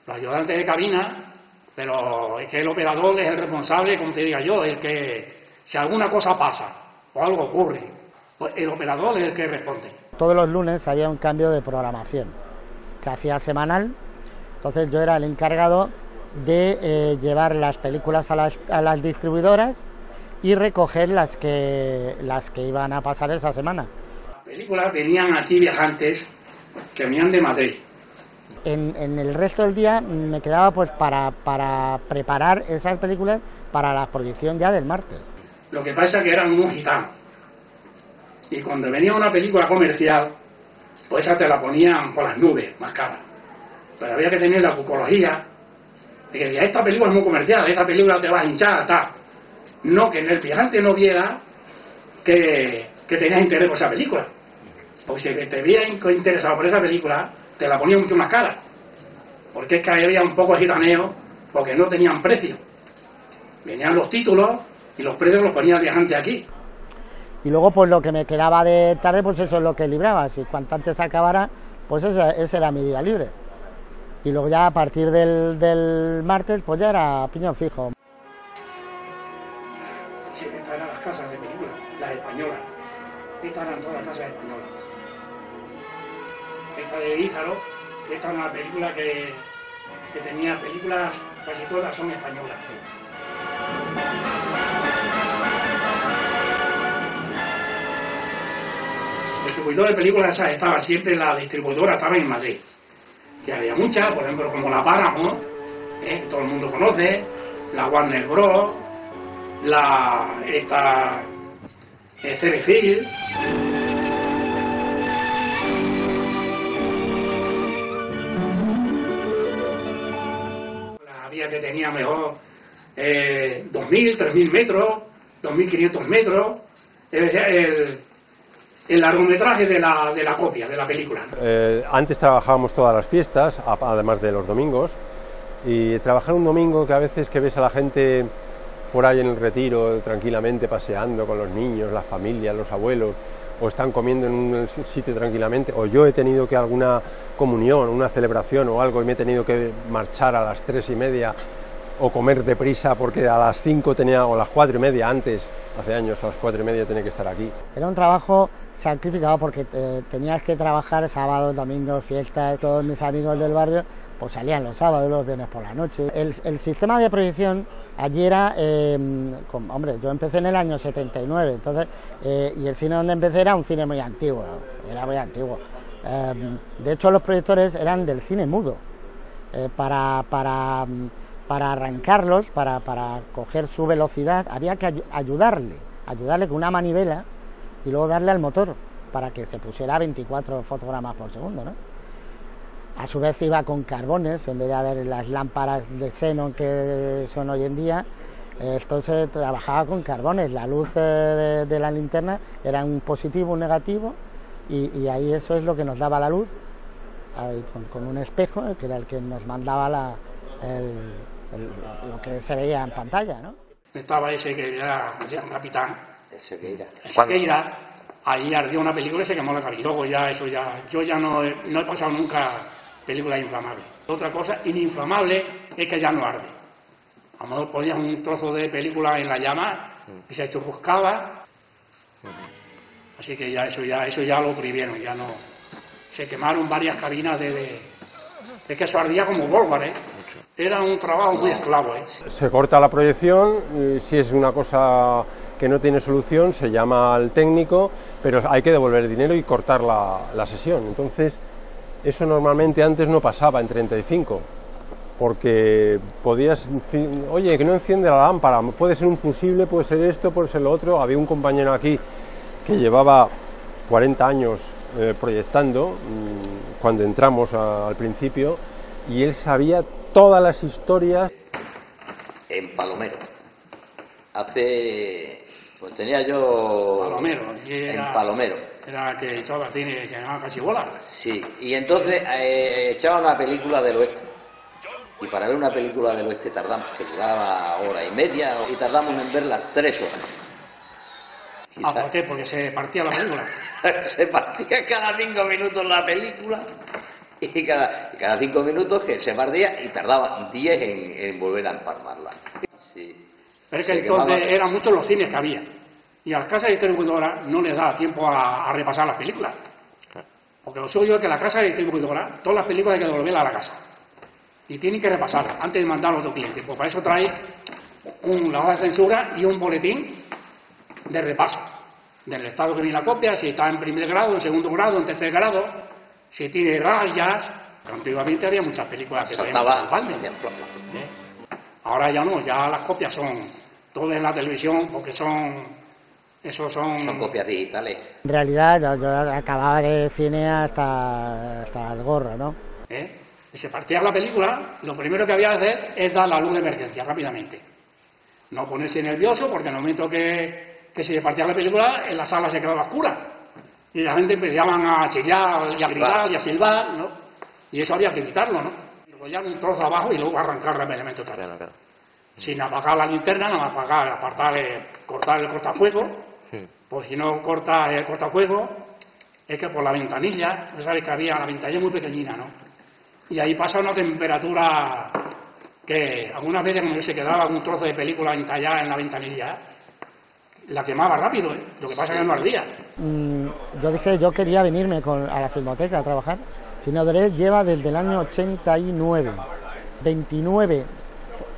Los ayudantes de cabina, pero es que el operador es el responsable, como te diga yo, el que si alguna cosa pasa o algo ocurre, pues el operador es el que responde. Todos los lunes había un cambio de programación. Se hacía semanal, entonces yo era el encargado de eh, llevar las películas a las, a las distribuidoras y recoger las que, las que iban a pasar esa semana. Las películas venían aquí viajantes que venían de Madrid. En, en el resto del día me quedaba pues para, para preparar esas películas para la proyección ya del martes. Lo que pasa es que eran unos gitanos. Y cuando venía una película comercial, pues esa te la ponían por las nubes, más cara. Pero había que tener la bucología de que decía, esta película es muy comercial, esta película te va a hinchar, tal. No, que en el fijante no viera que, que tenías interés por esa película. Porque si te veía interesado por esa película, te la ponía mucho más cara. Porque es que había un poco de gitaneo, porque no tenían precio. Venían los títulos y los precios los ponía el viajante aquí. Y luego pues lo que me quedaba de tarde pues eso es lo que libraba. Si cuanto antes acabara, pues ese, ese era mi día libre. Y luego ya a partir del, del martes, pues ya era piñón fijo. De Ízaro, esta es una película que, que tenía películas, casi todas son españolas. Distribuidor de películas esas estaba siempre, la distribuidora estaba en Madrid. Que había muchas, por ejemplo, como la Paramount, ¿eh? que todo el mundo conoce, la Warner Bros., la esta eh, que tenía mejor eh, 2.000, 3.000 metros, 2.500 metros, el, el largometraje de la, de la copia, de la película. Eh, antes trabajábamos todas las fiestas, además de los domingos, y trabajar un domingo que a veces que ves a la gente por ahí en el retiro, tranquilamente paseando con los niños, las familias, los abuelos, o están comiendo en un sitio tranquilamente, o yo he tenido que alguna comunión, una celebración o algo y me he tenido que marchar a las tres y media o comer deprisa porque a las cinco tenía, o las cuatro y media antes, hace años, a las cuatro y media tenía que estar aquí. Era un trabajo sacrificado porque eh, tenías que trabajar sábados, domingos, fiestas. Todos mis amigos del barrio pues salían los sábados, los viernes por la noche. El, el sistema de proyección allí era, con- hombre, yo empecé en el año 79, entonces, eh, y el cine donde empecé era un cine muy antiguo, era muy antiguo. Eh, de hecho, los proyectores eran del cine mudo. Eh, para, para, mm, para arrancarlos, para, para coger su velocidad, había que ayu- ayudarle, ayudarle con una manivela y luego darle al motor para que se pusiera a 24 fotogramas por segundo. ¿no? A su vez iba con carbones, en vez de haber las lámparas de xenón que son hoy en día, esto se trabajaba con carbones. La luz de, de la linterna era un positivo, un negativo, y, y ahí eso es lo que nos daba la luz, ahí con, con un espejo, que era el que nos mandaba la, el- el- lo que se veía en pantalla. ¿no? Estaba ese que era un capitán, Ese que. Sequeira, ahí ardió una película y se quemó la cabina. Luego ya eso ya, yo ya no no he pasado nunca películas inflamables. Otra cosa ininflamable es que ya no arde. A lo mejor ponías un trozo de película en la llama y se churruscaba. Así que ya eso ya eso ya lo prohibieron, ya no. Se quemaron varias cabinas de, de- es que eso ardía como Volvar, ¿eh? Era un trabajo muy esclavo, ¿eh? Se corta la proyección, y si es una cosa que no tiene solución, se llama al técnico, pero hay que devolver el dinero y cortar la, la sesión. Entonces, eso normalmente antes no pasaba en 35, porque podías, oye, que no enciende la lámpara, puede ser un fusible, puede ser esto, puede ser lo otro. Había un compañero aquí que llevaba 40 años eh, proyectando mm, cuando entramos a- al principio y él sabía todas las historias En Palomero. Hace. Pues tenía yo. Palomero, era- En Palomero. Era que echaba cine que se llamaba Cachibola. Sí, y entonces eh, echaba una película del oeste. Y para ver una película del oeste tardamos, que duraba hora y media, y tardamos en verla tres horas. Ah, ¿por qué? Porque se partía la película. se partía cada cinco minutos la película y cada, y cada cinco minutos que se partía y tardaba diez en, en volver a empalmarla. Sí. Pero es que Se entonces quemaba- eran muchos los cines que había. Y a las casas distribuidoras no les da tiempo a, a repasar las películas. Porque lo suyo es que la casa distribuidora, todas las películas hay que devolverlas a la casa. Y tienen que repasarlas antes de mandarlo a otro cliente. Pues para eso trae un, la hoja de censura y un boletín de repaso. Del estado que viene la copia, si está en primer grado, en segundo grado, en tercer grado, si tiene rayas. Antiguamente había muchas películas que. ¿eh? Ahora ya no, ya las copias son todo en la televisión porque son esos son, Son copias digitales. En realidad yo, yo acababa de cine hasta, hasta el gorro, ¿no? ¿eh? Y se partía la película, lo primero que había que hacer es dar la luz de emergencia rápidamente. No ponerse nervioso porque en el momento que, que se partía la película, en la sala se quedaba oscura. Y la gente empezaban a chillar y a gritar y a silbar, ¿no? Y eso había que evitarlo, ¿no? Enrollar un trozo abajo y luego arrancar rápidamente otra vez. Sin apagar la linterna, nada más apagar, apartar, cortar el cortafuego, pues si no corta el cortafuego, es que por la ventanilla, pues sabes que había la ventanilla muy pequeñina, ¿no? Y ahí pasa una temperatura que algunas veces cuando se quedaba un trozo de película entallada en la ventanilla, la quemaba rápido, ¿eh? Lo que pasa es que no ardía. Mm, yo dije, yo quería venirme con- a la filmoteca a trabajar. Cine Oderet lleva desde el año 89. 29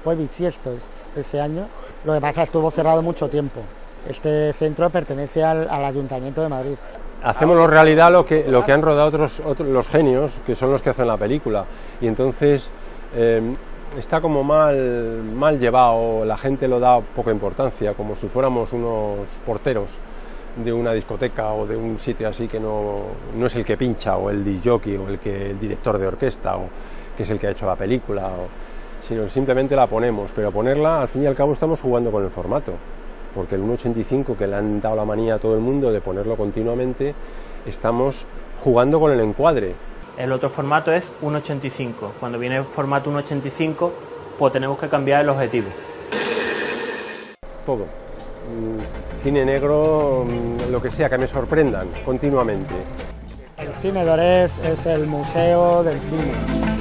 fue bisiesto es- ese año. Lo que pasa es que estuvo cerrado mucho tiempo. Este centro pertenece al, Ayuntamiento de Madrid. Hacemos realidad lo que, lo que han rodado otros, otros, los genios, que son los que hacen la película. Y entonces eh, está como mal, mal llevado, la gente lo da poca importancia, como si fuéramos unos porteros de una discoteca o de un sitio así que no, no es el que pincha, o el disc jockey, o el, que, el director de orquesta, o que es el que ha hecho la película, o- sino simplemente la ponemos. Pero ponerla, al fin y al cabo, estamos jugando con el formato porque el 1.85 que le han dado la manía a todo el mundo de ponerlo continuamente, estamos jugando con el encuadre. El otro formato es 1.85. Cuando viene el formato 1.85, pues tenemos que cambiar el objetivo. Todo. Mm, Cine negro, mm, lo que sea, que me sorprendan continuamente. El Cine Lorés es el museo del cine.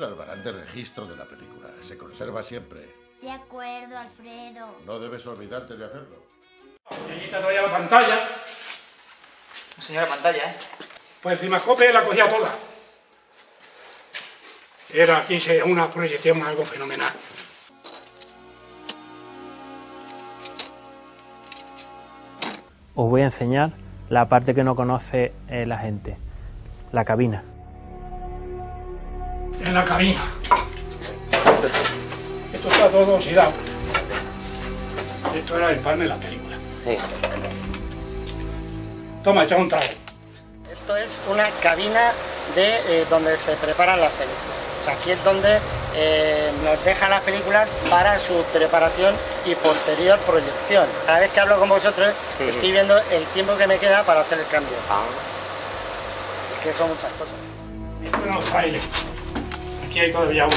El albarán de registro de la película. Se conserva siempre. De acuerdo, Alfredo. No debes olvidarte de hacerlo. Está todavía la pantalla. Señora pantalla, ¿eh? Pues el cimascope la cogía toda. Era una proyección algo fenomenal. Os voy a enseñar la parte que no conoce eh, la gente, la cabina. En la cabina. Esto está todo oxidado. Esto era el palme de la película. Toma, echa un trago. Esto es una cabina de eh, donde se preparan las películas. O sea, aquí es donde eh, nos dejan las películas para su preparación y posterior proyección. Cada vez que hablo con vosotros, estoy viendo el tiempo que me queda para hacer el cambio. Es que son muchas cosas. Esto eran los trailers. Aquí hay todavía uno.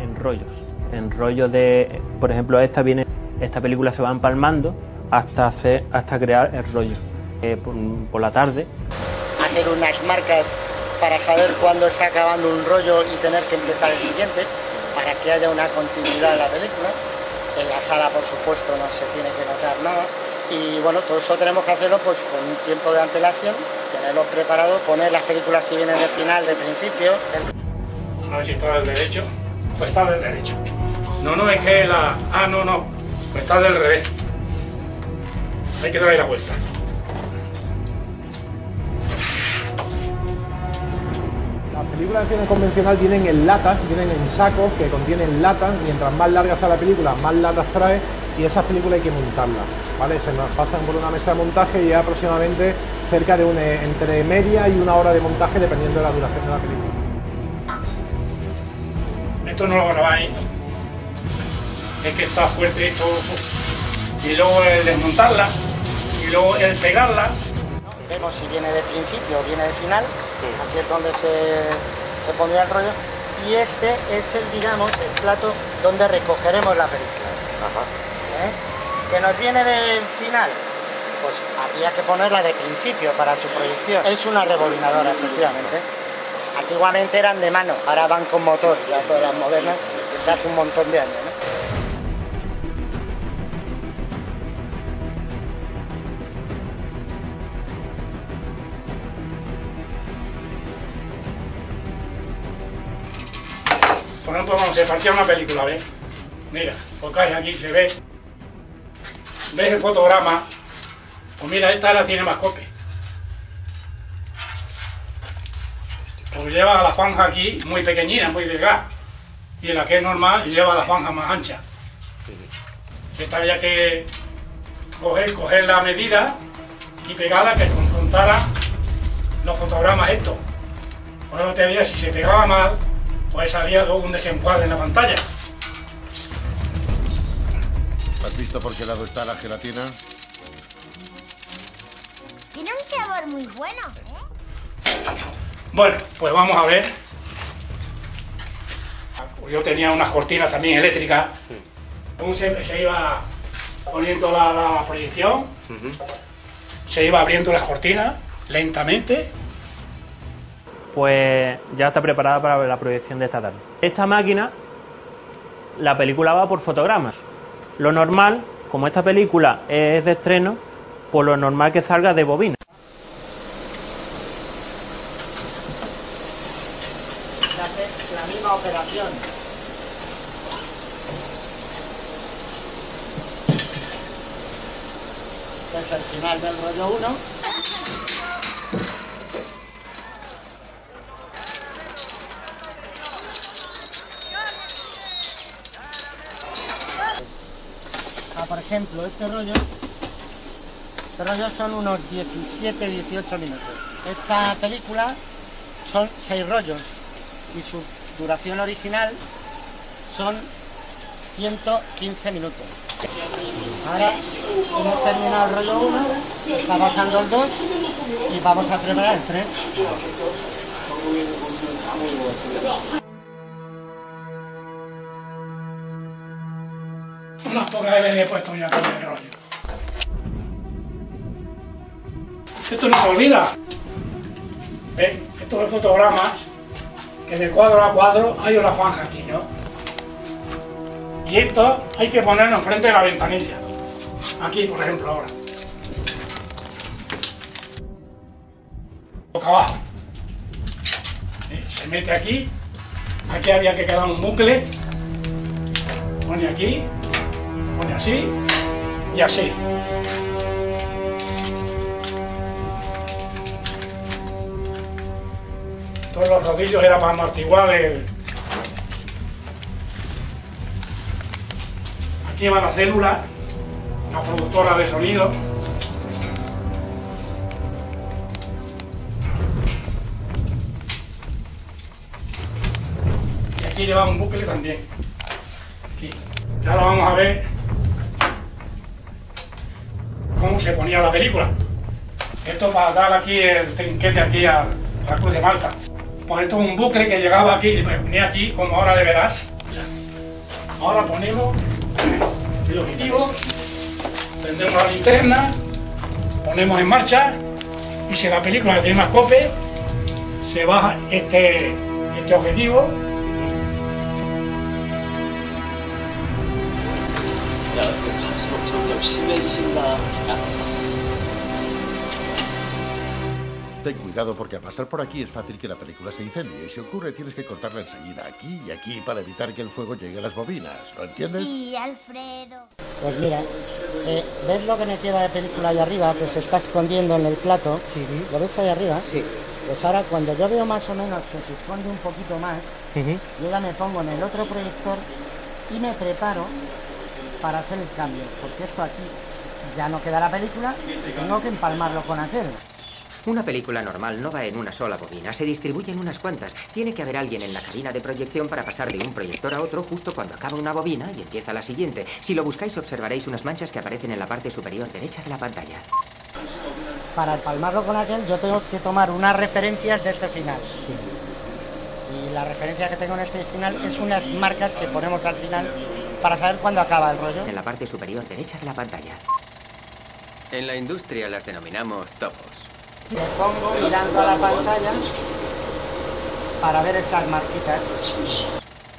En rollos. En rollos de, por ejemplo, esta viene, esta película se va empalmando hasta hacer, hasta crear el rollo. Eh, por, por la tarde Hacer unas marcas para saber cuándo está acabando un rollo y tener que empezar el siguiente, para que haya una continuidad en la película. En la sala, por supuesto, no se tiene que notar nada. Y bueno, todo eso tenemos que hacerlo pues con un tiempo de antelación, tenerlo preparado, poner las películas si vienen de final, de principio. A ver si está del derecho. Pues está del derecho. No, no, es que la... Ah, no, no. Pues está del revés. Hay que darle la vuelta. Las películas de cine convencional vienen en latas, vienen en sacos que contienen latas. Mientras más larga sea la película, más latas trae y esas películas hay que montarlas. ¿vale? Se nos pasan por una mesa de montaje y hay aproximadamente cerca de una, entre media y una hora de montaje dependiendo de la duración de la película. Esto no lo grabáis. Es que está fuerte esto. Y luego el desmontarla. Y luego el pegarla. Vemos si viene de principio o viene de final. Aquí es donde se, se pondría el rollo. Y este es el, digamos, el plato donde recogeremos la película. ¿Eh? Que nos viene de final. Pues habría que ponerla de principio para su proyección. Es una rebolinadora, efectivamente. Antiguamente eran de mano, ahora van con motor, ya todas las modernas, desde hace un montón de años. ¿no? Por ejemplo, cuando se partía una película, ¿ves? Mira, tocáis aquí, se ve. ¿Ves el fotograma? Pues mira, esta es la Cinemascope. Pues lleva la franja aquí muy pequeñina, muy delgada. Y la que es normal lleva la franja más ancha. Esta había que coger, coger la medida y pegarla que confrontara los fotogramas estos. Por eso te diría, si se pegaba mal, pues salía luego un desencuadre en la pantalla. ¿Has visto por qué lado está la gelatina? Tiene un sabor muy bueno, ¿eh? Bueno, pues vamos a ver. Yo tenía unas cortinas también eléctricas. Según se, se iba poniendo la, la proyección, se iba abriendo las cortinas lentamente. Pues ya está preparada para la proyección de esta tarde. Esta máquina, la película va por fotogramas. Lo normal, como esta película es de estreno, pues lo normal que salga de bobina. La misma operación. Es el final del rollo 1. Por ejemplo, este rollo, este rollo son unos 17, 18 minutos. Esta película son 6 rollos y su duración original son 115 minutos. Ahora hemos terminado el rollo 1, está pasando el 2 y vamos a preparar el 3. Unas pocas veces he puesto ya todo el rollo. Esto no se olvida. ¿Ven? Estos son fotogramas que de cuadro a cuadro hay una franja aquí, ¿no? Y esto hay que ponerlo enfrente de la ventanilla. Aquí, por ejemplo, ahora. Boca abajo. ¿Eh? Se mete aquí. Aquí había que quedar un bucle. Pone aquí. Pone así. Y así. Todos los rodillos eran para amortiguar el... Aquí va la célula, la productora de sonido. Y aquí lleva un bucle también. Aquí. Ya lo vamos a ver cómo se ponía la película. Esto para dar aquí el trinquete aquí a la Cruz de Malta. Pues esto es un bucle que llegaba aquí, me ponía aquí, como ahora le verás. Ahora ponemos el objetivo, prendemos la linterna, ponemos en marcha y si la película tiene más cope, se baja este, este objetivo Ten cuidado porque al pasar por aquí es fácil que la película se incendie y si ocurre tienes que cortarla enseguida aquí y aquí para evitar que el fuego llegue a las bobinas. ¿Lo entiendes? Sí, Alfredo. Pues mira, eh, ¿ves lo que me queda de película ahí arriba que se está escondiendo en el plato? ¿Lo ves ahí arriba? Sí. Pues ahora cuando yo veo más o menos que se esconde un poquito más, yo ya me pongo en el otro proyector y me preparo para hacer el cambio, porque esto aquí ya no queda la película, tengo que empalmarlo con aquel. Una película normal no va en una sola bobina, se distribuye en unas cuantas. Tiene que haber alguien en la cabina de proyección para pasar de un proyector a otro justo cuando acaba una bobina y empieza la siguiente. Si lo buscáis observaréis unas manchas que aparecen en la parte superior derecha de la pantalla. Para empalmarlo con aquel yo tengo que tomar unas referencias de este final. Y la referencia que tengo en este final es unas marcas que ponemos al final para saber cuándo acaba el rollo. En la parte superior derecha de la pantalla. En la industria las denominamos topos. Me pongo mirando a la pantalla para ver esas marquitas.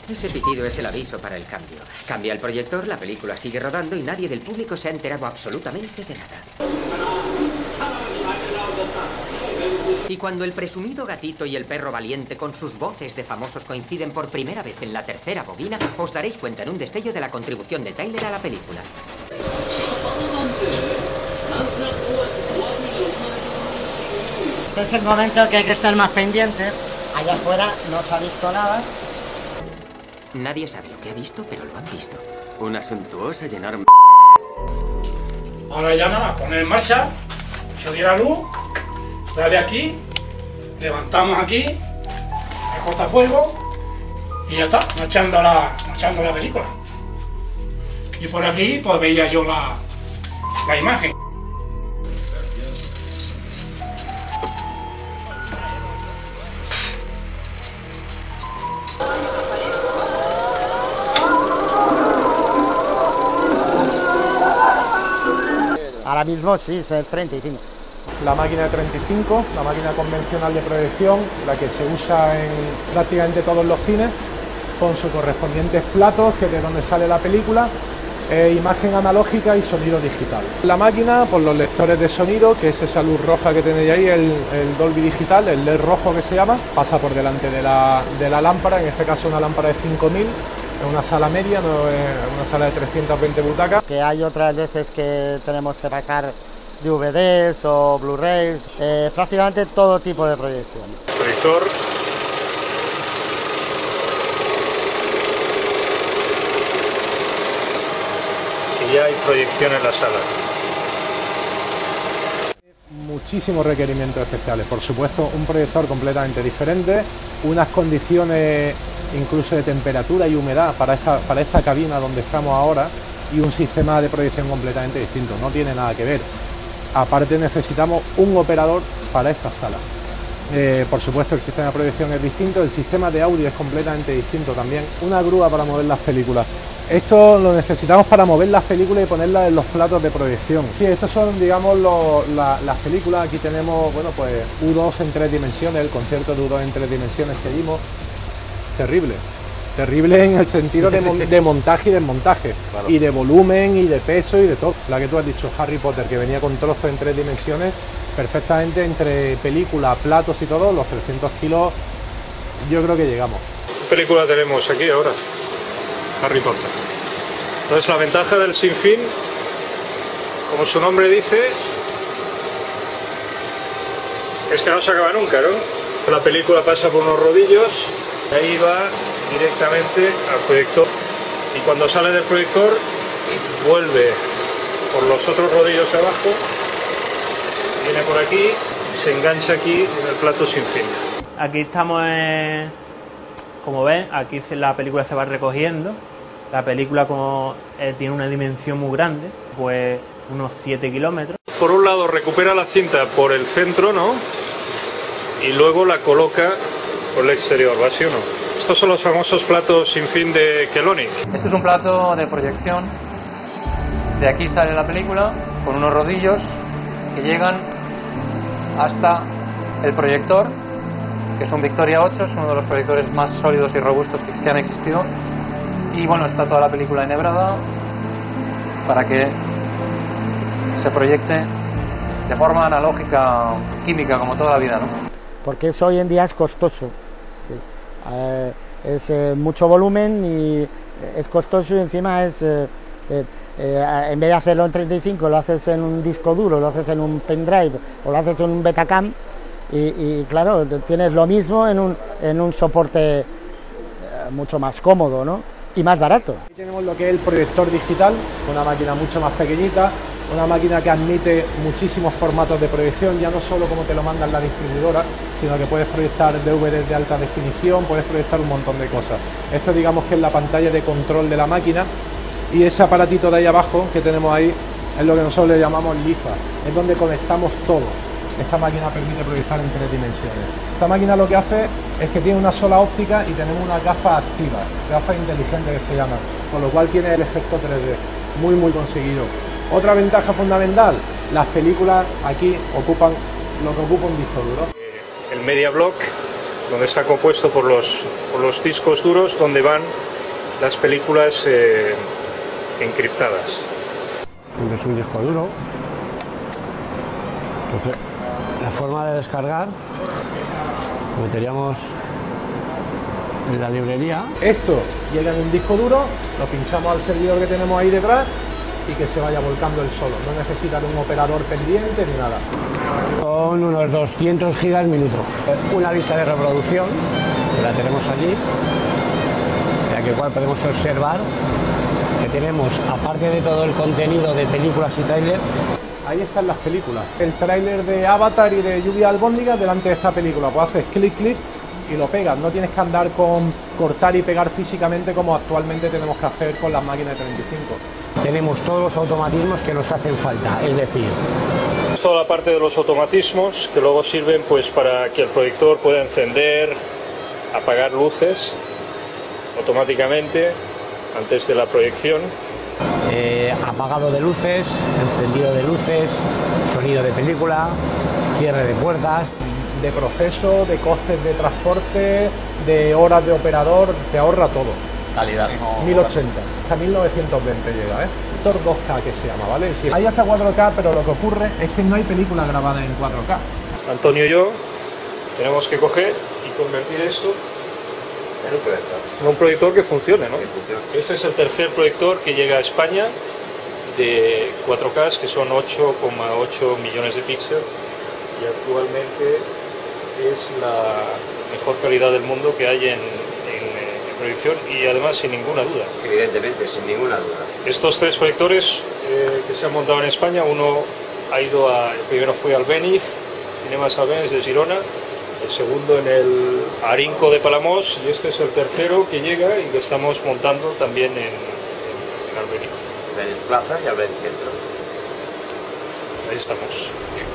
Ese pitido es el aviso para el cambio. Cambia el proyector, la película sigue rodando y nadie del público se ha enterado absolutamente de nada. Y cuando el presumido gatito y el perro valiente con sus voces de famosos coinciden por primera vez en la tercera bobina, os daréis cuenta en un destello de la contribución de Tyler a la película. Este es el momento que hay que estar más pendiente. Allá afuera no se ha visto nada. Nadie sabe lo que ha visto, pero lo han visto. Una suntuosa y enorme... Ahora ya nada, poner en marcha, se la luz, dale aquí, levantamos aquí, el cortafuego Y ya está, marchando la, la película. Y por aquí pues veía yo la, la imagen. Ahora mismo sí, es 35. La máquina de 35, la máquina convencional de proyección, la que se usa en prácticamente todos los cines, con sus correspondientes platos, que es de donde sale la película, eh, imagen analógica y sonido digital. La máquina, por los lectores de sonido, que es esa luz roja que tenéis ahí, el, Dolby Digital, el LED rojo que se llama, pasa por delante de la, lámpara, en este caso una lámpara de 5000, es una sala media, no una sala de 320 butacas. Que hay otras veces que tenemos que pasar DVDs o Blu-rays, eh, prácticamente todo tipo de proyección. Proyector. Y ya hay proyección en la sala. Muchísimos requerimientos especiales, por supuesto un proyector completamente diferente, unas condiciones incluso de temperatura y humedad para esta, para esta cabina donde estamos ahora y un sistema de proyección completamente distinto, no tiene nada que ver. Aparte necesitamos un operador para esta sala. Eh, por supuesto el sistema de proyección es distinto, el sistema de audio es completamente distinto también, una grúa para mover las películas. Esto lo necesitamos para mover las películas y ponerlas en los platos de proyección. Sí, estos son, digamos, las películas. Aquí tenemos, bueno, pues U2 en tres dimensiones, el concierto de U2 en tres dimensiones que vimos. Terrible. Terrible en el sentido de, mon- de montaje y desmontaje. Y de volumen y de peso y de todo. La que tú has dicho, Harry Potter, que venía con trozos en tres dimensiones, perfectamente entre película, platos y todo, los 300 kilos, yo creo que llegamos. ¿Qué película tenemos aquí ahora? Harry Potter. Entonces la ventaja del sin fin, como su nombre dice, es que no se acaba nunca, ¿no? La película pasa por unos rodillos, y ahí va directamente al proyector. Y cuando sale del proyector, vuelve por los otros rodillos abajo, viene por aquí, se engancha aquí en el plato sin fin. Aquí estamos, en- como ven, aquí la película se va recogiendo. La película como eh, tiene una dimensión muy grande, pues unos 7 kilómetros. Por un lado recupera la cinta por el centro, ¿no? Y luego la coloca por el exterior, ¿va así o no? Estos son los famosos platos sin fin de Kelonic. Este es un plato de proyección. De aquí sale la película con unos rodillos que llegan hasta el proyector, que es un Victoria 8, es uno de los proyectores más sólidos y robustos que que han existido. Y bueno, está toda la película enhebrada para que se proyecte de forma analógica, química, como toda la vida, ¿no? porque eso hoy en día es costoso. Eh, es eh, mucho volumen y es costoso y encima es, eh, eh, eh, en vez de hacerlo en 35, lo haces en un disco duro, lo haces en un pendrive o lo haces en un Betacam y, y, claro, tienes lo mismo en un, en un soporte eh, mucho más cómodo ¿no? y más barato. Aquí tenemos lo que es el proyector digital, una máquina mucho más pequeñita, una máquina que admite muchísimos formatos de proyección, ya no solo como te lo manda la distribuidora, sino que puedes proyectar DVDs de alta definición, puedes proyectar un montón de cosas. Esto digamos que es la pantalla de control de la máquina y ese aparatito de ahí abajo que tenemos ahí es lo que nosotros le llamamos LIFA, es donde conectamos todo. Esta máquina permite proyectar en tres dimensiones. Esta máquina lo que hace es que tiene una sola óptica y tenemos una gafa activa, gafa inteligente que se llama, con lo cual tiene el efecto 3D, muy muy conseguido. Otra ventaja fundamental, las películas aquí ocupan lo que ocupa un disco duro. El Media Block, donde está compuesto por los, por los discos duros donde van las películas eh, encriptadas. es un disco duro. Entonces, la forma de descargar, lo meteríamos en la librería. Esto llega en un disco duro, lo pinchamos al servidor que tenemos ahí detrás y que se vaya volcando el solo. No necesita de un operador pendiente ni nada. Son unos 200 gigas minuto. Una lista de reproducción, que la tenemos allí, en la que cual podemos observar que tenemos, aparte de todo el contenido de películas y trailers, Ahí están las películas. El tráiler de Avatar y de Lluvia Albóndiga delante de esta película. Pues haces clic, clic y lo pegas. No tienes que andar con cortar y pegar físicamente como actualmente tenemos que hacer con las máquinas de 35. Tenemos todos los automatismos que nos hacen falta, es decir, Toda la parte de los automatismos que luego sirven pues para que el proyector pueda encender, apagar luces automáticamente antes de la proyección. eh, apagado de luces, encendido de luces, sonido de película, cierre de puertas. De proceso, de costes de transporte, de horas de operador, te ahorra todo. Calidad. 1080, hasta 1920 llega, ¿eh? Tor 2K que se llama, ¿vale? Sí, hay hasta 4K, pero lo que ocurre es que no hay película grabada en 4K. Antonio y yo tenemos que coger y convertir esto En un proyector. en un proyector que funcione, ¿no? Este es el tercer proyector que llega a España de 4K, que son 8,8 millones de píxeles y actualmente es la mejor calidad del mundo que hay en proyección y además sin ninguna duda. Evidentemente, sin ninguna duda. Estos tres proyectores eh, que se han montado en España, uno ha ido a, el primero fue al Beniz, Cinemas Albéniz de Girona, el segundo en el Arinco de Palamos y este es el tercero que llega y que estamos montando también en, en, en Albéniz. Plaza y Albéniz Centro. Ahí estamos.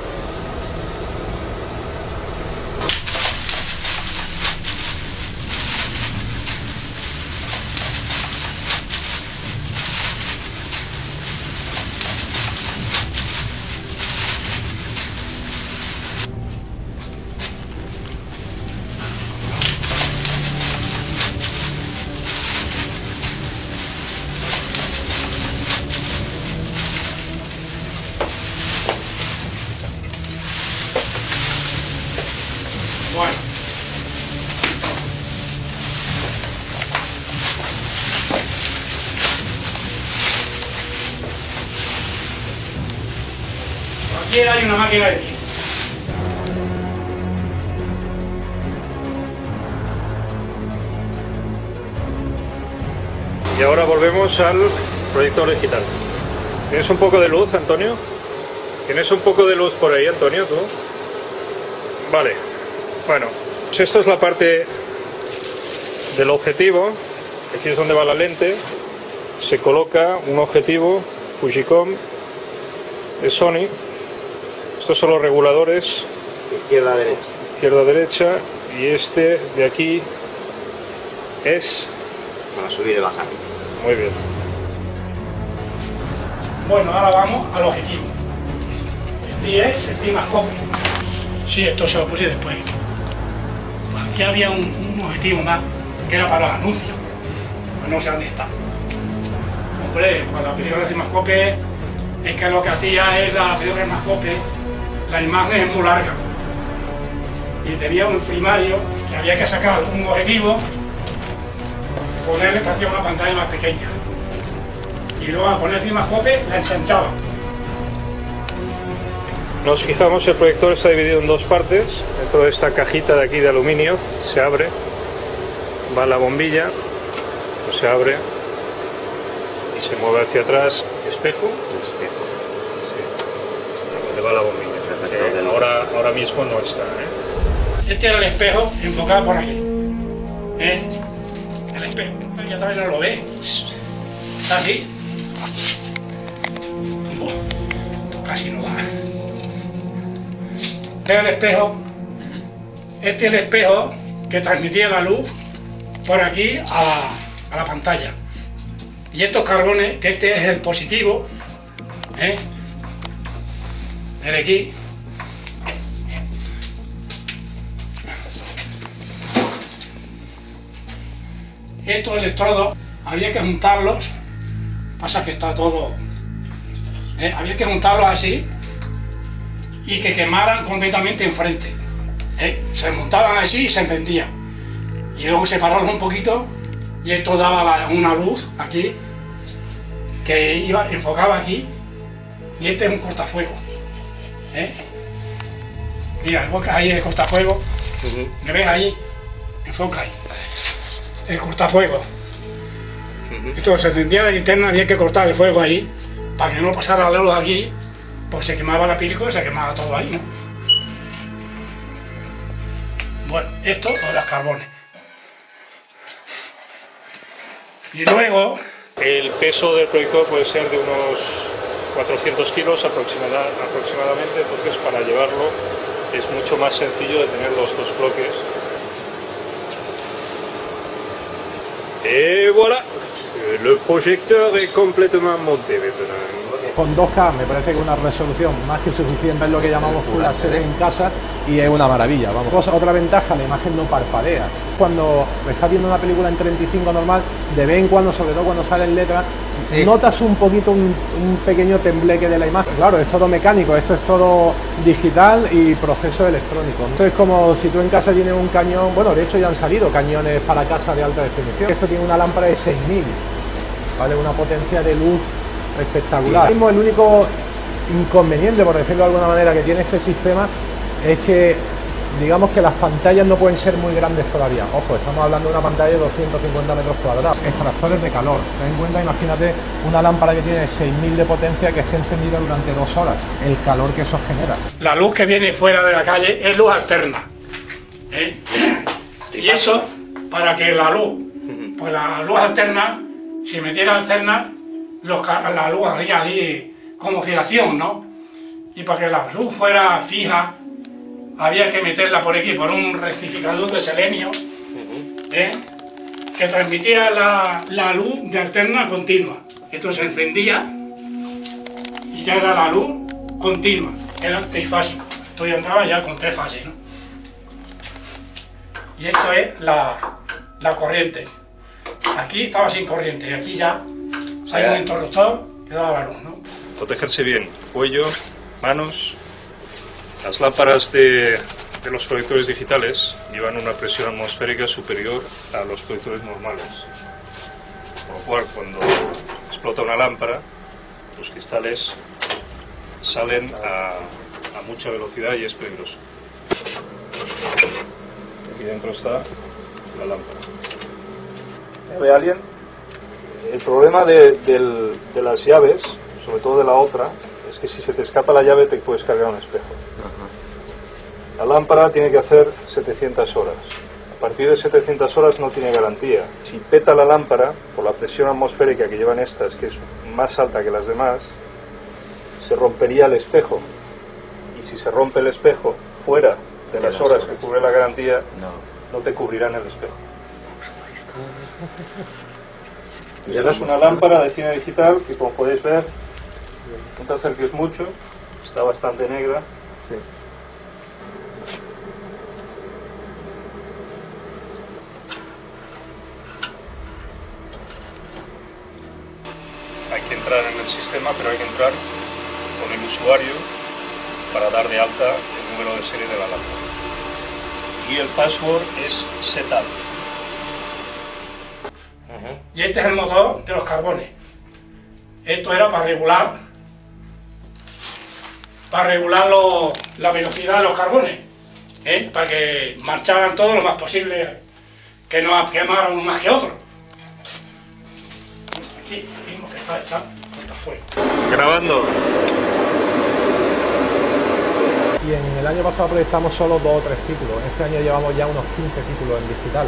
Al proyector digital. ¿Tienes un poco de luz, Antonio? ¿Tienes un poco de luz por ahí, Antonio, tú? Vale. Bueno, pues esto es la parte del objetivo. Aquí es donde va la lente. Se coloca un objetivo Fujicom de Sony. Estos son los reguladores. Izquierda, derecha. Izquierda, derecha. Y este de aquí es... Para subir y bajar. Muy bien. Bueno, ahora vamos al objetivo. Este es el CIMASCOPE. Sí, esto se lo puse después. Aquí había un, un objetivo más que era para los anuncios. Pues no sé dónde está. Hombre, pues la película de CIMASCOPE es que lo que hacía es la película de CIMASCOPE, la imagen es muy larga. Y tenía un primario que había que sacar un objetivo, ponerle que hacía una pantalla más pequeña y luego a poner encima cope la ensanchaba. Nos fijamos, el proyector está dividido en dos partes. Dentro de esta cajita de aquí de aluminio se abre, va la bombilla, pues se abre y se mueve hacia atrás. Espejo. Espejo. Sí. Donde va la bombilla. Eh, ahora, ahora mismo no está. ¿eh? Este era el espejo enfocado por aquí. ¿Eh? El espejo, ya también no lo ve. Está así. Esto casi no va. Este es el espejo. Este es el espejo que transmitía la luz por aquí a la, a la pantalla. Y estos carbones, que este es el positivo, ¿eh? el aquí, estos electrodos había que juntarlos, pasa que está todo, ¿eh? había que juntarlos así y que quemaran completamente enfrente. ¿eh? Se montaban así y se encendían. Y luego separarlos un poquito y esto daba la- una luz aquí que iba, enfocaba aquí y este es un cortafuego. ¿eh? Mira, enfoca ahí el cortafuego, ¿me ves ahí? Enfoca ahí el cortafuego. Esto se encendía la linterna, había que cortar el fuego ahí para que no pasara la luz aquí, pues se quemaba la película y se quemaba todo ahí, ¿no? Bueno, esto son las carbones. Y luego... El peso del proyector puede ser de unos 400 kilos aproximada- aproximadamente, entonces para llevarlo es mucho más sencillo de tener los dos bloques. Et voilà, le projecteur est complètement monté maintenant. Con 2K me parece que una resolución más que suficiente es lo que llamamos Full HD en casa y es una maravilla. Vamos. Cosa- otra ventaja, la imagen no parpadea. Cuando estás viendo una película en 35 normal, de vez en cuando, sobre todo cuando salen letras, notas un poquito un, un pequeño tembleque de la imagen. Claro, es todo mecánico, esto es todo digital y proceso electrónico. Esto es como si tú en casa tienes un cañón, bueno, de hecho ya han salido cañones para casa de alta definición. Esto tiene una lámpara de 6000, ¿vale? Una potencia de luz espectacular. El único inconveniente, por decirlo de alguna manera, que tiene este sistema es que digamos que las pantallas no pueden ser muy grandes todavía. Ojo, estamos hablando de una pantalla de 250 metros cuadrados. Extractores de calor. Ten en cuenta, imagínate una lámpara que tiene 6000 de potencia que esté encendida durante dos horas. El calor que eso genera. La luz que viene fuera de la calle es luz alterna. ¿eh? Y eso para que la luz, pues la luz alterna, si metiera alterna, los la luz haría ahí como oscilación, ¿no? Y para que la luz fuera fija, había que meterla por aquí, por un rectificador de selenio, ¿eh? que transmitía la, la luz de alterna continua. Esto se encendía y ya era la luz continua, era trifásico. Esto ya entraba ya con tres fases, ¿no? Y esto es la, la corriente. Aquí estaba sin corriente y aquí ya hay un interruptor que daba la luz, ¿no? Protegerse bien, cuello, manos. Las lámparas de, de los proyectores digitales llevan una presión atmosférica superior a los proyectores normales. Por lo cual, cuando explota una lámpara, los cristales salen a, a mucha velocidad y es peligroso. Aquí dentro está la lámpara. ¿Ve alguien? El problema de, del- de las llaves, sobre todo de la otra, es que si se te escapa la llave te puedes cargar un espejo. La lámpara tiene que hacer 700 horas. A partir de 700 horas no tiene garantía. Si peta la lámpara, por la presión atmosférica que llevan estas, que es más alta que las demás, se rompería el espejo. Y si se rompe el espejo fuera de De las las horas que cubre la garantía, No. no te cubrirán el espejo. Y ahora es una lámpara de cine digital que como podéis ver, no te acerques mucho, está bastante negra. Hay que entrar en el sistema, pero hay que entrar con el usuario para dar de alta el número de serie de la lámpara. Y el password es setup. Y este es el motor de los carbones. Esto era para regular para regular lo- la velocidad de los carbones, ¿eh? para que marcharan todos lo más posible, que no quemaran uno más que otro. Aquí vimos que está puesto fuego. Grabando. Y en el año pasado proyectamos solo dos o tres títulos. Este año llevamos ya unos 15 títulos en digital.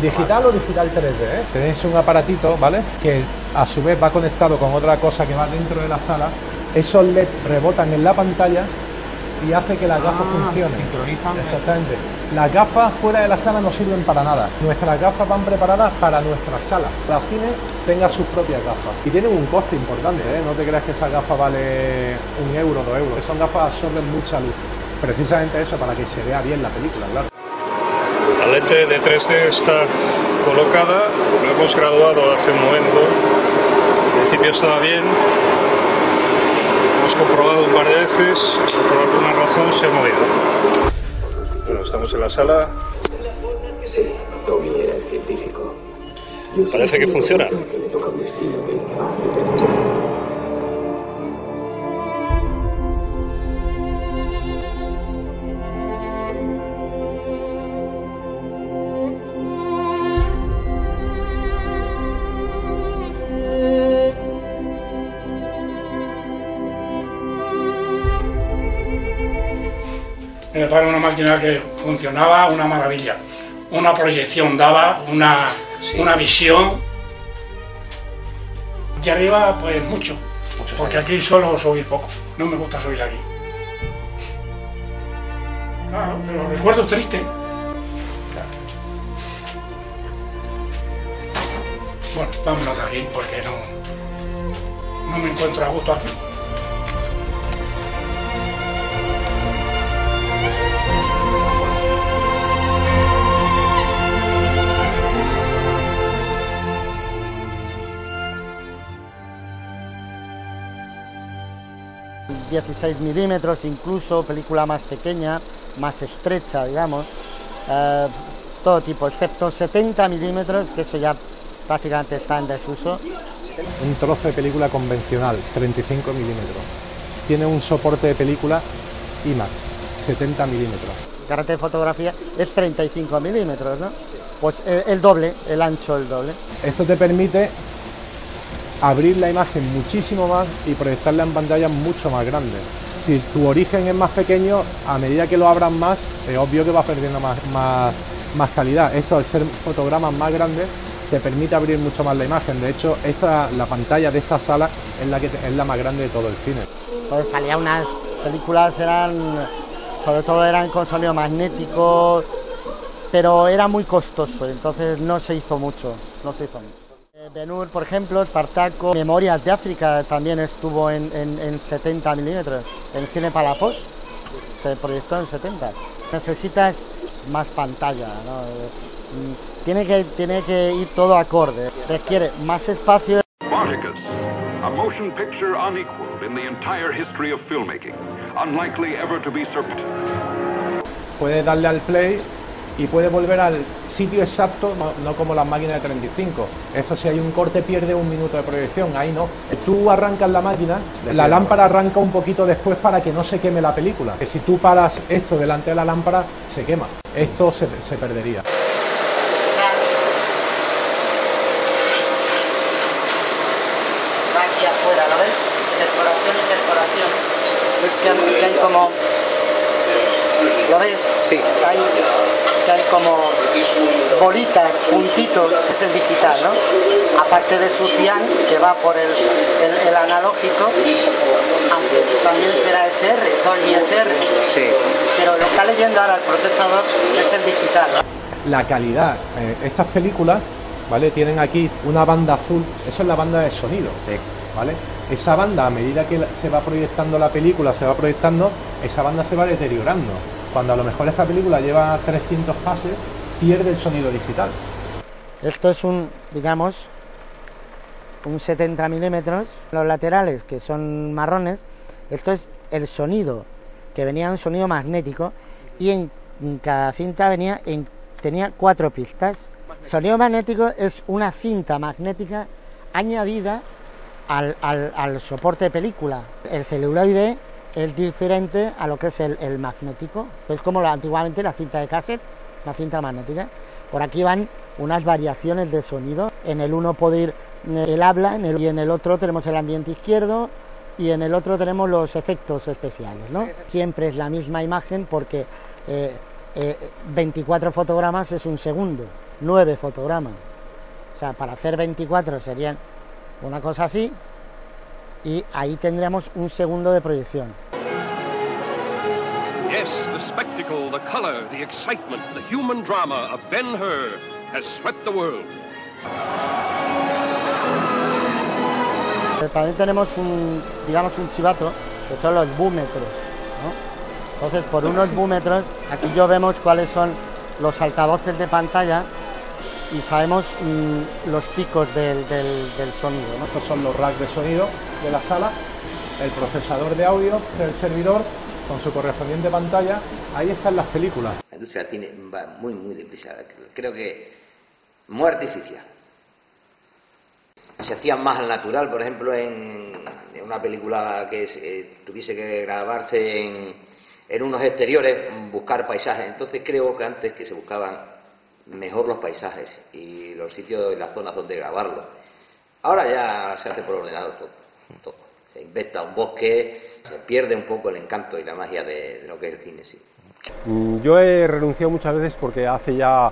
Digital o digital 3D, ¿eh? Tenéis un aparatito, ¿vale? Que a su vez va conectado con otra cosa que va dentro de la sala. Esos LED rebotan en la pantalla y hace que las gafas funcionen. Exactamente. Las gafas fuera de la sala no sirven para nada. Nuestras gafas van preparadas para nuestra sala. La cine tenga sus propias gafas. Y tienen un coste importante, ¿eh? No te creas que esa gafa vale un euro, dos euros. Son gafas absorben mucha luz. Precisamente eso, para que se vea bien la película, claro. La lente de 3D está colocada, lo hemos graduado hace un momento. Al principio estaba bien, hemos comprobado un par de veces, por alguna razón se ha movido. Bueno, estamos en la sala, Sí, Tommy era el científico. parece que funciona. Me parece una máquina que funcionaba una maravilla. Una proyección daba, una, una visión. Y arriba, pues mucho. porque aquí suelo subir poco. No me gusta subir aquí. Claro, pero recuerdo triste. Bueno, vámonos aquí porque no, no me encuentro a gusto aquí. ...16 milímetros incluso, película más pequeña, más estrecha, digamos, eh, todo tipo, excepto 70 milímetros, que eso ya prácticamente está en desuso. Un trozo de película convencional, 35 milímetros. Tiene un soporte de película IMAX, 70 milímetros. Carrete de fotografía es 35 milímetros, ¿no? Pues el, el doble, el ancho el doble. Esto te permite abrir la imagen muchísimo más y proyectarla en pantallas mucho más grandes. Si tu origen es más pequeño, a medida que lo abras más, es obvio que vas perdiendo más, más, más calidad. Esto, al ser fotogramas más grandes, te permite abrir mucho más la imagen. De hecho, esta, la pantalla de esta sala es la, que es la más grande de todo el cine. Entonces salían unas películas, eran, sobre todo eran con sonido magnético, pero era muy costoso, entonces no se hizo mucho, no se hizo mucho. Eh, Ben-Hur, por ejemplo, Espartaco, Memorias de África también estuvo en, en- en 70 milímetros. El cine Palafos se proyectó en 70. Necesitas más pantalla, ¿no? Mm, Tiene que, tiene que ir todo acorde. Requiere más espacio Spartacus, a motion picture unequaled in the entire history of filmmaking, unlikely ever to be surpassed. Puedes darle al play y puedes volver al sitio exacto, no, no como las máquinas de 35. Esto si hay un corte pierde un minuto de proyección, ahí no. Tú arrancas la máquina, la lámpara arranca un poquito después para que no se queme la película. Que si tú paras esto delante de la lámpara, se quema. Esto se, se perdería. Va aquí afuera, ¿lo ves? Perforación y perforación. Es que, que hay como... ¿Lo ves? Sí. Hay, que hay como bolitas, puntitos, es el digital, ¿no? Aparte de su cian, que va por el, el- el analógico, aunque también será SR, Dolby SR. Sí. Pero lo que está leyendo ahora el procesador es el digital. La calidad. eh, estas películas, ¿vale? Tienen aquí una banda azul, eso es la banda de sonido. ¿Vale? Esa banda, a medida que se va proyectando la película, se va proyectando, esa banda se va deteriorando. Cuando a lo mejor esta película lleva 300 pases, pierde el sonido digital. Esto es un, digamos, un 70 milímetros. Los laterales, que son marrones, esto es el sonido, que venía un sonido magnético y en, cada cinta venía en, tenía cuatro pistas. Sonido magnético es una cinta magnética añadida al, al- al soporte de película. El celuloide es diferente a lo que es el, magnético. Es como la- antiguamente la cinta de cassette, la cinta magnética. Por aquí van unas variaciones de sonido. En el uno puede ir eh, el habla en el- y en el otro tenemos el ambiente izquierdo y en el otro tenemos los efectos especiales. ¿no? Siempre es la misma imagen porque eh, eh, 24 fotogramas es un segundo, 9 fotogramas. O sea, para hacer 24 serían una cosa así y ahí tendríamos un segundo de proyección. Yes, the spectacle, the color, the excitement, the human drama of Ben Hur has swept the world. También tenemos un, digamos, un chivato, que son los búmetros. ¿no? Entonces, por unos búmetros, aquí yo vemos cuáles son los altavoces de pantalla y sabemos mm, los picos del, del- del sonido. ¿no? Estos son los racks de sonido de la sala, el procesador de audio del servidor con su correspondiente pantalla. Ahí están las películas. La industria del cine va muy, muy deprisa. Creo que muy artificial. Se hacía más al natural, por ejemplo, en, en una película que eh, tuviese que grabarse en, en unos exteriores, buscar paisajes. Entonces creo que antes que se buscaban mejor los paisajes y los sitios y las zonas donde grabarlo. Ahora ya se hace por ordenador todo. todo. Se inventa un bosque, se pierde un poco el encanto y la magia de, de lo que es el cine, sí. Mm, Yo he renunciado muchas veces porque hace ya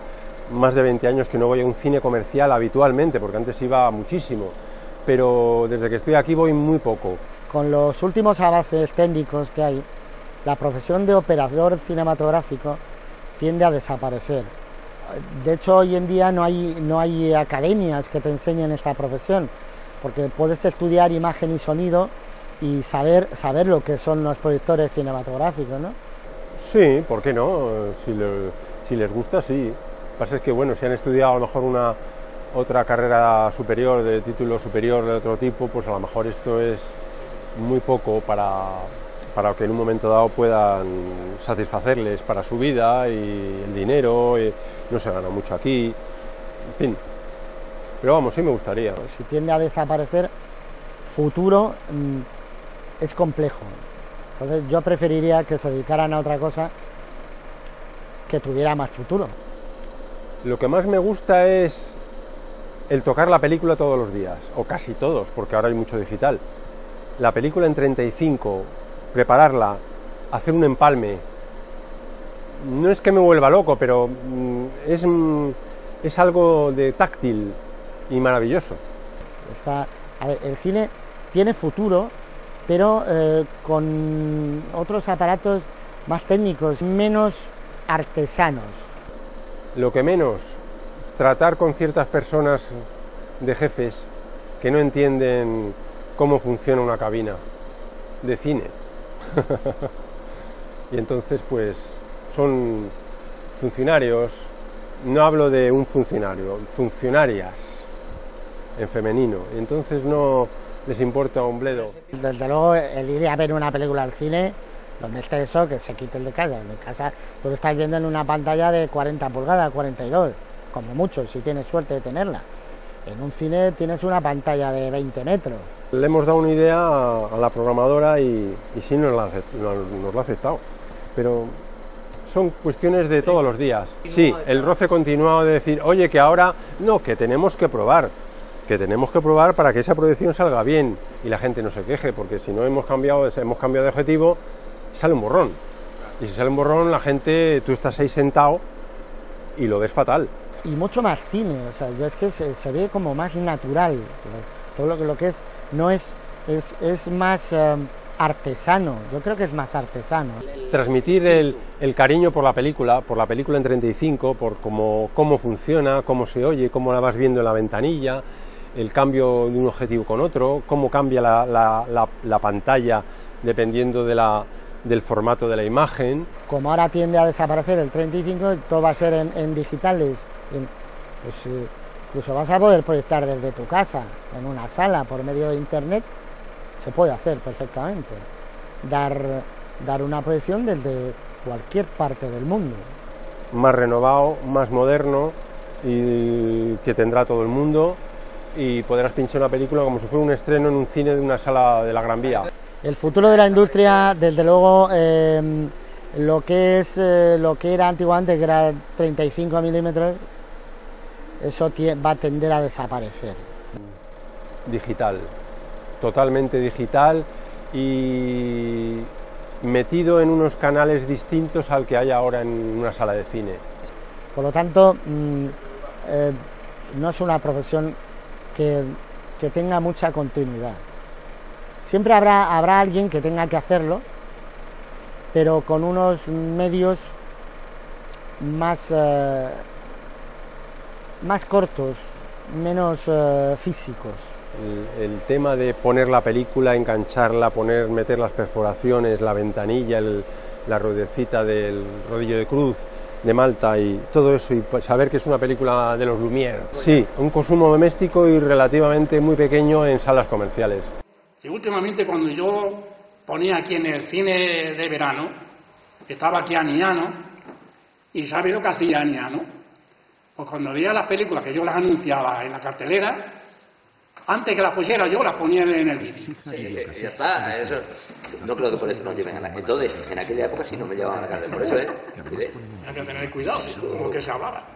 más de 20 años que no voy a un cine comercial habitualmente, porque antes iba muchísimo, pero desde que estoy aquí voy muy poco. Con los últimos avances técnicos que hay, la profesión de operador cinematográfico tiende a desaparecer. De hecho, hoy en día no hay, no hay academias que te enseñen esta profesión, porque puedes estudiar imagen y sonido y saber, saber lo que son los proyectores cinematográficos, ¿no? Sí, ¿por qué no? Si, si les gusta, sí. Lo que pasa es que, bueno, si han estudiado a lo mejor una otra carrera superior, de título superior de otro tipo, pues a lo mejor esto es muy poco para, para que en un momento dado puedan satisfacerles para su vida y el dinero, y no se gana mucho aquí, en fin. Pero vamos, sí me gustaría. Si tiende a desaparecer, futuro mm, es complejo. Entonces yo preferiría que se dedicaran a otra cosa que tuviera más futuro. Lo que más me gusta es el tocar la película todos los días, o casi todos, porque ahora hay mucho digital. La película en 35, prepararla, hacer un empalme. No es que me vuelva loco, pero mm, es, mm, es algo de táctil y maravilloso. Está, a ver, el cine tiene futuro, pero eh, con otros aparatos más técnicos, menos artesanos. Lo que menos, tratar con ciertas personas de jefes que no entienden cómo funciona una cabina de cine. y entonces, pues, son funcionarios, no hablo de un funcionario, funcionarias en femenino. Entonces no les importa un bledo. Desde luego, el ir a ver una película al cine, donde esté eso, que se quite el de casa. El de casa tú lo estás viendo en una pantalla de 40 pulgadas, 42, como mucho, si tienes suerte de tenerla. En un cine tienes una pantalla de 20 metros. Le hemos dado una idea a, la programadora y, y sí nos la, nos la ha aceptado. Pero son cuestiones de todos los días. Sí, el roce continuado de decir, oye, que ahora no, que tenemos que probar, que tenemos que probar para que esa proyección salga bien y la gente no se queje, porque si no hemos cambiado, hemos cambiado de objetivo, sale un borrón. Y si sale un borrón, la gente, tú estás ahí sentado y lo ves fatal. y mucho más cine, o sea, es que se, se ve como más natural, todo lo que, lo que es, no es, es, es más eh, artesano, yo creo que es más artesano. transmitir el, el cariño por la película, por la película en 35, por cómo, cómo funciona, cómo se oye, cómo la vas viendo en la ventanilla, el cambio de un objetivo con otro, cómo cambia la, la- la- la pantalla dependiendo de la- del formato de la imagen. Como ahora tiende a desaparecer el 35, todo va a ser en, en digitales, en- pues eh, incluso vas a poder proyectar desde tu casa, en una sala, por medio de internet, se puede hacer perfectamente. Dar, dar una proyección desde cualquier parte del mundo. más renovado, más moderno y que tendrá todo el mundo y podrás pinchar una película como si fuera un estreno en un cine de una sala de la Gran Vía. El futuro de la industria, desde luego, eh, lo que es eh, lo que era antiguamente, que era 35 milímetros, eso va a tender a desaparecer. digital, totalmente digital y metido en unos canales distintos al que hay ahora en una sala de cine. Por lo tanto, mm, eh, no es una profesión que, que tenga mucha continuidad. Siempre habrá, habrá alguien que tenga que hacerlo, pero con unos medios más, eh, más cortos, menos eh, físicos. El, el tema de poner la película, engancharla, poner, meter las perforaciones, la ventanilla, el- la ruedecita del rodillo de cruz de Malta y todo eso y saber que es una película de los Lumière. Sí, un consumo doméstico y relativamente muy pequeño en salas comerciales. Y últimamente cuando yo ponía aquí en el cine de verano, estaba aquí Aniano, y ¿sabe lo que hacía Aniano? Pues cuando veía las películas que yo las anunciaba en la cartelera, antes que las pusiera yo, las ponía en el vídeo. Sí, ya está, eso. No creo que por eso nos lleven a la... Entonces, en aquella época sí no me llevaban a la cárcel, por eso, ¿eh? Hay que tener cuidado que se hablaba.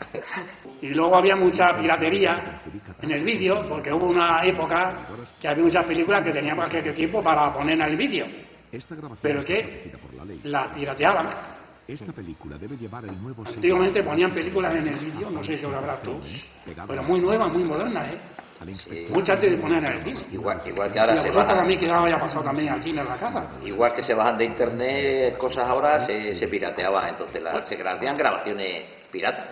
Y luego había mucha piratería en el vídeo, porque hubo una época que había muchas películas que teníamos aquel tiempo para poner en el vídeo. Pero que la pirateaban Esta película debe llevar el nuevo Antiguamente ponían películas en el vídeo, no sé si lo habrás tú, pero muy nuevas, muy modernas, ¿eh? Mucho antes de poner en el cine. Igual, igual que Y ahora a se bajan, también que ya haya pasado también aquí en la casa. igual que se bajan de internet cosas ahora, se, se pirateaban, entonces la- se hacían grabaciones piratas.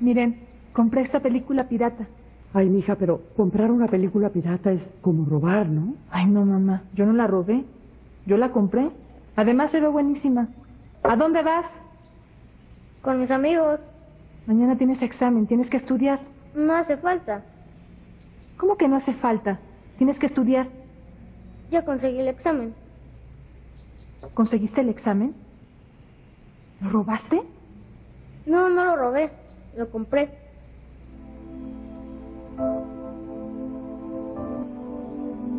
Miren, compré esta película pirata. Ay, mija, pero comprar una película pirata es como robar, ¿no? Ay, no, mamá, yo no la robé. Yo la compré. Además se ve buenísima. ¿A dónde vas? Con mis amigos. Mañana tienes examen, tienes que estudiar. No hace falta. ¿Cómo que no hace falta? Tienes que estudiar. Ya conseguí el examen. ¿Conseguiste el examen? ¿Lo robaste? No, no lo robé. Lo compré.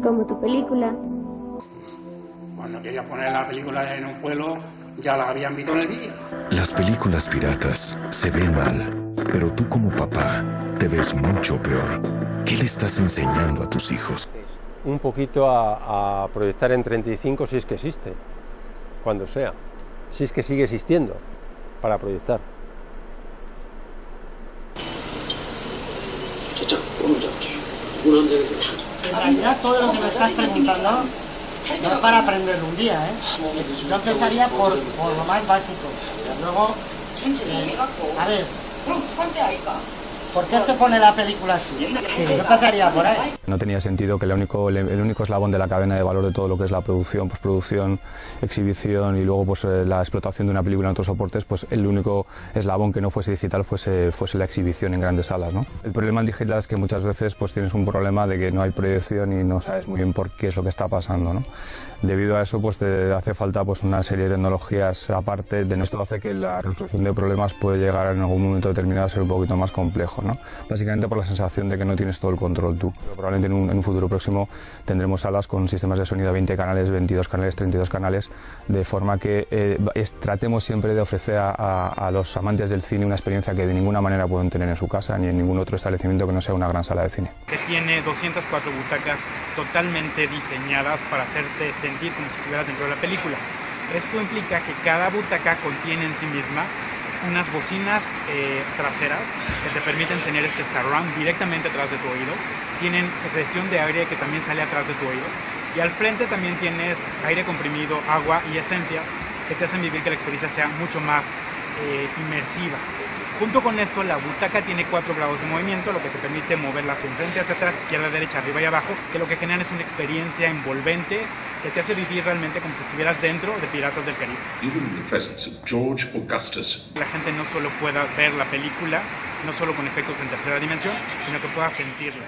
Como tu película. Cuando quería poner la película en un pueblo, ya la habían visto en el vídeo. Las películas piratas se ven mal, pero tú como papá te ves mucho peor. ¿Qué le estás enseñando a tus hijos? Un poquito a, a proyectar en 35 si es que existe, cuando sea, si es que sigue existiendo para proyectar. En realidad todo lo que me estás preguntando no es para aprender un día, ¿eh? Yo empezaría por, por lo más básico. Luego, eh, a ver, ¿por qué se pone la película así? Yo empezaría por ahí. No tenía sentido que el único, el único eslabón de la cadena de valor de todo lo que es la producción, postproducción, exhibición y luego pues, eh, la explotación de una película en otros soportes, pues el único eslabón que no fuese digital fuese, fuese la exhibición en grandes salas. ¿no? El problema en digital es que muchas veces pues, tienes un problema de que no hay proyección y no sabes muy bien por qué es lo que está pasando. ¿no? Debido a eso pues, te hace falta pues, una serie de tecnologías aparte. De esto hace que la resolución de problemas puede llegar en algún momento determinado a ser un poquito más complejo. ¿no? Básicamente por la sensación de que no tienes todo el control tú. Pero probablemente en un, en un futuro próximo tendremos salas con sistemas de sonido de 20 canales, 22 canales, 32 canales, de forma que eh, tratemos siempre de ofrecer a, a- a los amantes del cine una experiencia que de ninguna manera pueden tener en su casa ni en ningún otro establecimiento que no sea una gran sala de cine. que tiene 204 butacas totalmente diseñadas para hacerte sentir como si estuvieras dentro de la película. Esto implica que cada butaca contiene en sí misma unas bocinas eh, traseras que te permiten tener este surround directamente atrás de tu oído. Tienen presión de aire que también sale atrás de tu oído. Y al frente también tienes aire comprimido, agua y esencias que te hacen vivir que la experiencia sea mucho más eh, inmersiva. Junto con esto, la butaca tiene cuatro grados de movimiento, lo que te permite moverla hacia enfrente, hacia atrás, izquierda, derecha, arriba y abajo, que lo que genera es una experiencia envolvente que te hace vivir realmente como si estuvieras dentro de Piratas del Caribe. Even in the presence of George Augustus, La gente no solo pueda ver la película, no solo con efectos en tercera dimensión, sino que pueda sentirla.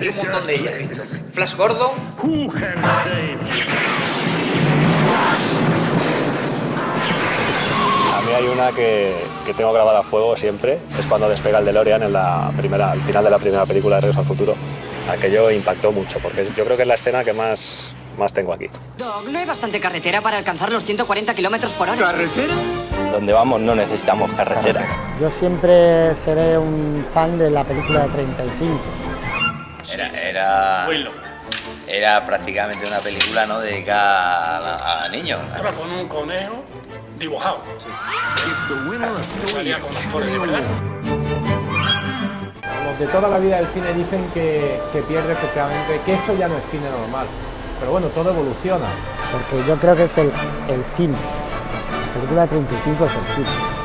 Y un montón de ellas he visto. Flash Gordon. A mí hay una que, que tengo grabada a fuego siempre, es cuando despega el DeLorean en la primera, al final de la primera película de Regreso al Futuro. Aquello impactó mucho, porque yo creo que es la escena que más, más tengo aquí. Doc, ¿no hay bastante carretera para alcanzar los 140 kilómetros por hora? ¿Carretera? Donde vamos no necesitamos carretera. Yo siempre seré un fan de la película de 35. Era, era, era prácticamente una película no dedicada a, a niños. Estaba con un conejo dibujado. Salía con actores de verdad. Los de toda la vida del cine dicen que, que pierde efectivamente, que esto ya no es cine normal. Pero bueno, todo evoluciona. Porque yo creo que es el, el cine. La película de 35 es el cine.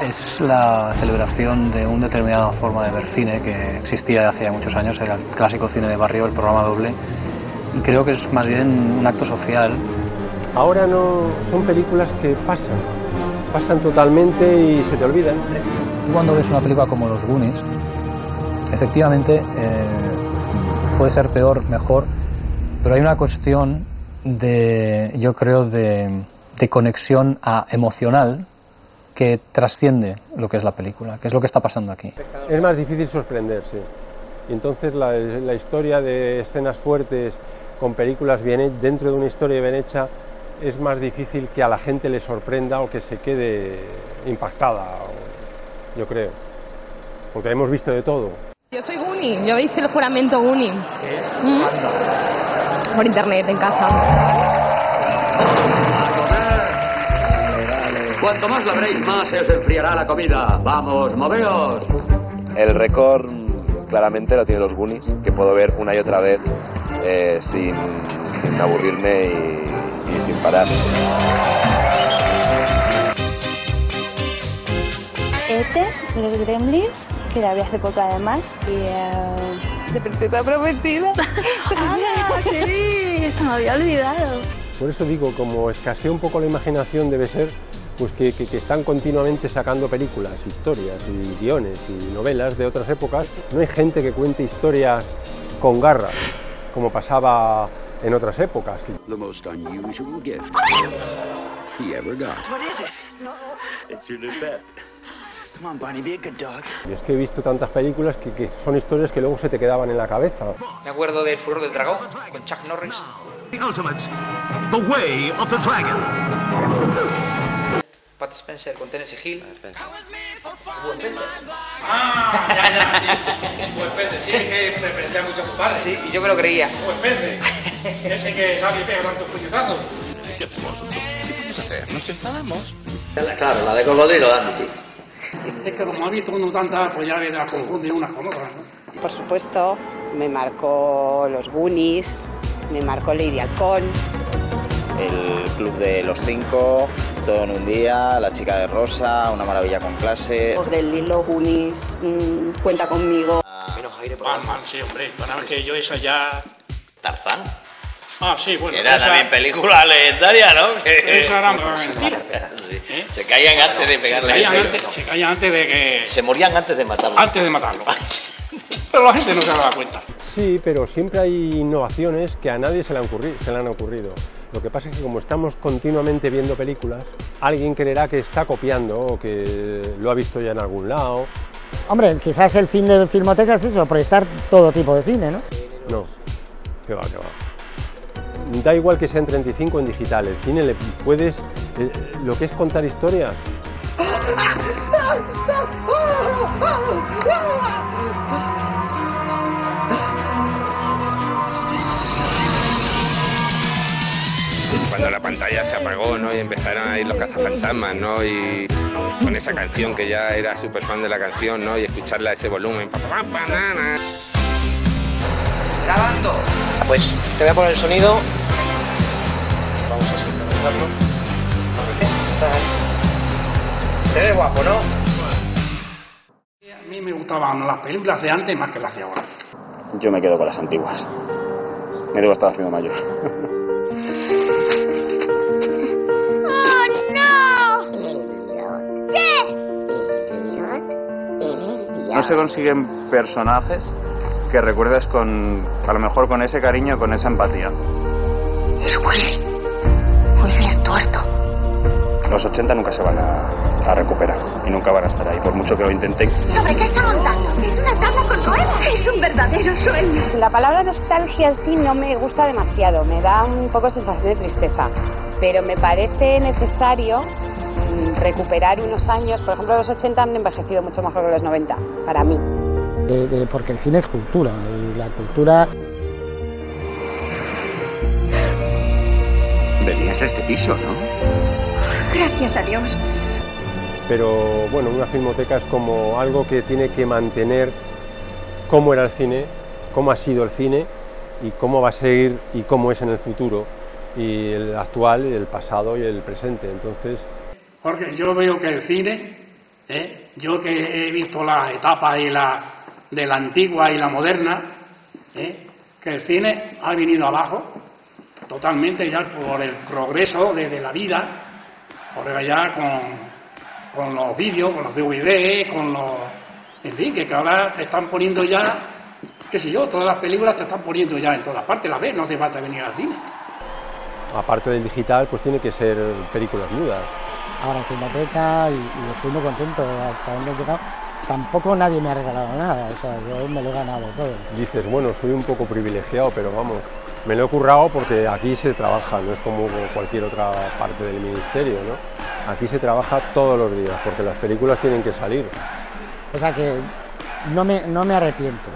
Es la celebración de una determinada forma de ver cine que existía hace ya muchos años, era el clásico cine de barrio, el programa doble, y creo que es más bien un acto social. Ahora no son películas que pasan, pasan totalmente y se te olvidan. Tú cuando ves una película como Los Goonies, efectivamente eh, puede ser peor, mejor, pero hay una cuestión de, yo creo, de, de conexión a- emocional que trasciende lo que es la película, que es lo que está pasando aquí. Es más difícil sorprenderse. Y entonces la, la historia de escenas fuertes con películas bien dentro de una historia bien hecha es más difícil que a la gente le sorprenda o que se quede impactada, o- yo creo. Porque hemos visto de todo. Yo soy Guni, yo hice el juramento Guni. ¿Mm? Por internet, en casa. Cuanto más labréis, más se os enfriará la comida. Vamos, moveos. El récord claramente lo tienen los Goonies, que puedo ver una y otra vez eh, sin, sin aburrirme y, y sin parar. Ete, los Gremlins, que la vi hace poco además, y eh, de Princesa Prometida. ¡Ah, sí! Se me había olvidado. Por eso digo, como escasea un poco la imaginación, debe ser pues que, que- que están continuamente sacando películas, historias y guiones y novelas de otras épocas. No hay gente que cuente historias con garra, como pasaba en otras épocas. The most unusual gift he ever got. What is it? It's your new pet. Come on, Barney, be a good dog. Y es que he visto tantas películas que, que son historias que luego se te quedaban en la cabeza. Me acuerdo del Furor del Dragón con Chuck Norris. The ultimate, the way of the dragon. Pat Spencer con Tennessee Hill. Buen Spencer. Ah, ya, ya, sí. Buen pende, sí, es que se parecía mucho a tu padre. Sí, y yo me lo creía. Buen pende. Ese que sale y pega tantos puñetazos. ¿Qué hacemos? ¿Qué podemos hacer? ¿Nos enfadamos? Claro, la de cocodrilo, Dani, sí. Es que como ha visto uno tantas, pues ya las confunde unas con otras, ¿no? Por supuesto, me marcó los Goonies, me marcó Lady Halcón. El club de los cinco, todo en un día, la chica de rosa, una maravilla con clase. Por el Lilo Goonies, mm, cuenta conmigo. Menos aire por Batman, sí, hombre. Para ver que yo esa ya... Tarzán. Ah, sí, bueno. Que era esa- también película legendaria, ¿no? Que- Esa era mentira. Sí. Se caían antes de Se pegarle. caían antes, se caían antes de que... Se morían antes de matarlo. Antes de matarlo. Pero la gente no se daba cuenta. Sí, pero siempre hay innovaciones que a nadie se le han ocurrido. Se le han ocurrido. Lo que pasa es que como estamos continuamente viendo películas, alguien creerá que está copiando o que lo ha visto ya en algún lado. Hombre, quizás el fin de Filmoteca es eso, proyectar todo tipo de cine, ¿no? No, que va, que va. Da igual que sea en 35 o en digital, el cine le puedes... eh, lo que es contar historias, Cuando la pantalla se apagó, ¿no? Y empezaron a ir los cazafantasmas, ¿no? Y con esa canción que ya era súper fan de la canción, ¿no? Y escucharla a ese volumen. Grabando. Pues te voy a poner el sonido. Vamos a sincronizarlo. Te ves guapo, ¿no? A mí me gustaban las películas de antes más que las de ahora. Yo me quedo con las antiguas. Me debo estar haciendo mayor. Se consiguen personajes que recuerdes con, a lo mejor con ese cariño, con esa empatía. Es Willy. Willy el tuerto. Los 80 nunca se van a, a recuperar y nunca van a estar ahí, por mucho que lo intenten. ¿Sobre qué está montando? Es una tabla con ruedas. Es un verdadero sueño. La palabra nostalgia en sí no me gusta demasiado, me da un poco sensación de tristeza, pero me parece necesario recuperar unos años, por ejemplo los 80 han envejecido mucho mejor que los 90, para mí. De- de- porque el cine es cultura, y la cultura Venías a este piso, ¿no? Gracias a Dios. pero bueno, una filmoteca es como algo que tiene que mantener cómo era el cine, cómo ha sido el cine y cómo va a seguir y cómo es en el futuro, y el actual, y el pasado y el presente. Entonces, Porque yo veo que el cine, ¿eh? yo que he visto las etapas y la, de la antigua y la moderna, ¿eh? que el cine ha venido abajo totalmente ya por el progreso de, de la vida, por allá con, con los vídeos, con los DVD, con los... En fin, que ahora te están poniendo ya, qué sé yo, todas las películas te están poniendo ya en todas partes, la ves, no hace falta venir al cine. aparte del digital, pues tiene que ser películas mudas. Ahora en Filmoteca y, y estoy muy contento hasta donde he llegado. Tampoco nadie me ha regalado nada, o sea, yo me lo he ganado todo. Dices, bueno, soy un poco privilegiado, pero vamos, me lo he currado porque aquí se trabaja, no es como cualquier otra parte del ministerio, ¿no? Aquí se trabaja todos los días porque las películas tienen que salir. O sea que no me, no me arrepiento.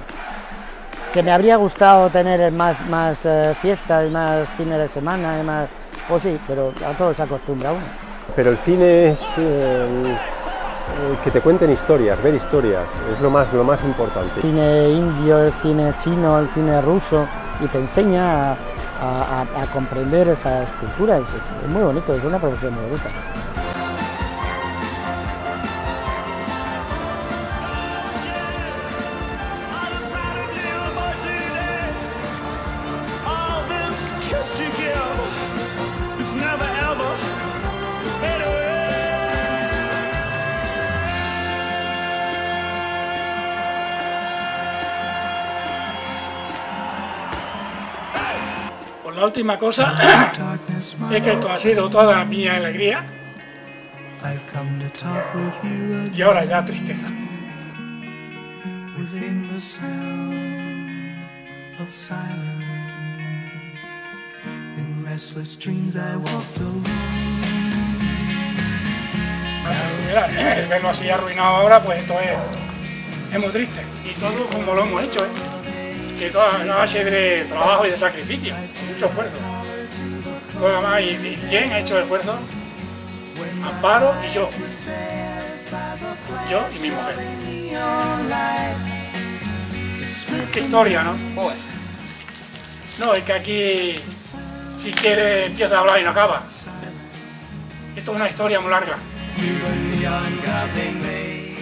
Que me habría gustado tener más, más eh, fiestas y más fines de semana y más... Pues sí, pero a todo se acostumbra uno. Pero el cine es eh, eh, que te cuenten historias, ver historias, es lo más, lo más importante. El cine indio, el cine chino, el cine ruso, y te enseña a, comprender esas culturas. Es muy bonito, es una profesión muy bonita. Última cosa es que esto ha sido toda mi alegría y ahora ya tristeza. Mira, el verlo así arruinado ahora, pues esto es, es muy triste. Y todo como lo hemos hecho, ¿eh? Que toda la base de trabajo y de sacrificio, mucho esfuerzo. Todo además, ¿y, y quién ha hecho el esfuerzo? Amparo y yo. Yo y mi mujer. Qué historia, ¿no? Joder. No, es que aquí, si quiere, empieza a hablar y no acaba. Esto es una historia muy larga.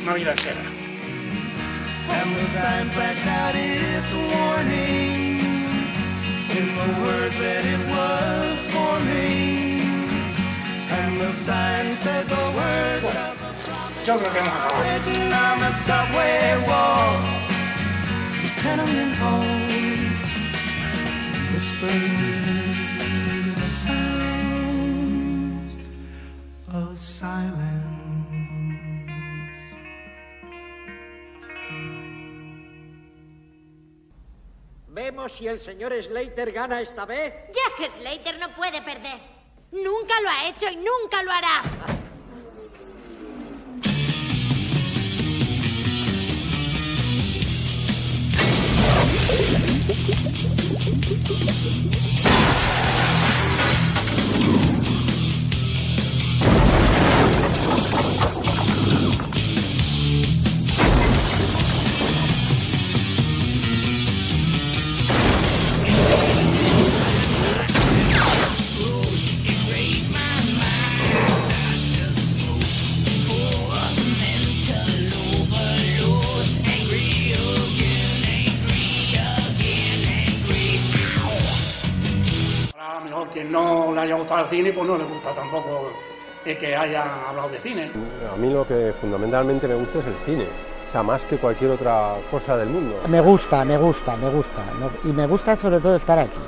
Una vida entera. And the sign flashed out its warning in the words that it was forming. And the sign said the words of acabado. written on the subway walls, the tenement halls, whispering the sounds of silence. Vemos si el señor Slater gana esta vez. Jack Slater no puede perder. Nunca lo ha hecho y nunca lo hará. cine, pues no le gusta tampoco que hayan hablado de cine. A mí lo que fundamentalmente me gusta es el cine, o sea, más que cualquier otra cosa del mundo. Me gusta, me gusta, me gusta. y me gusta sobre todo estar aquí.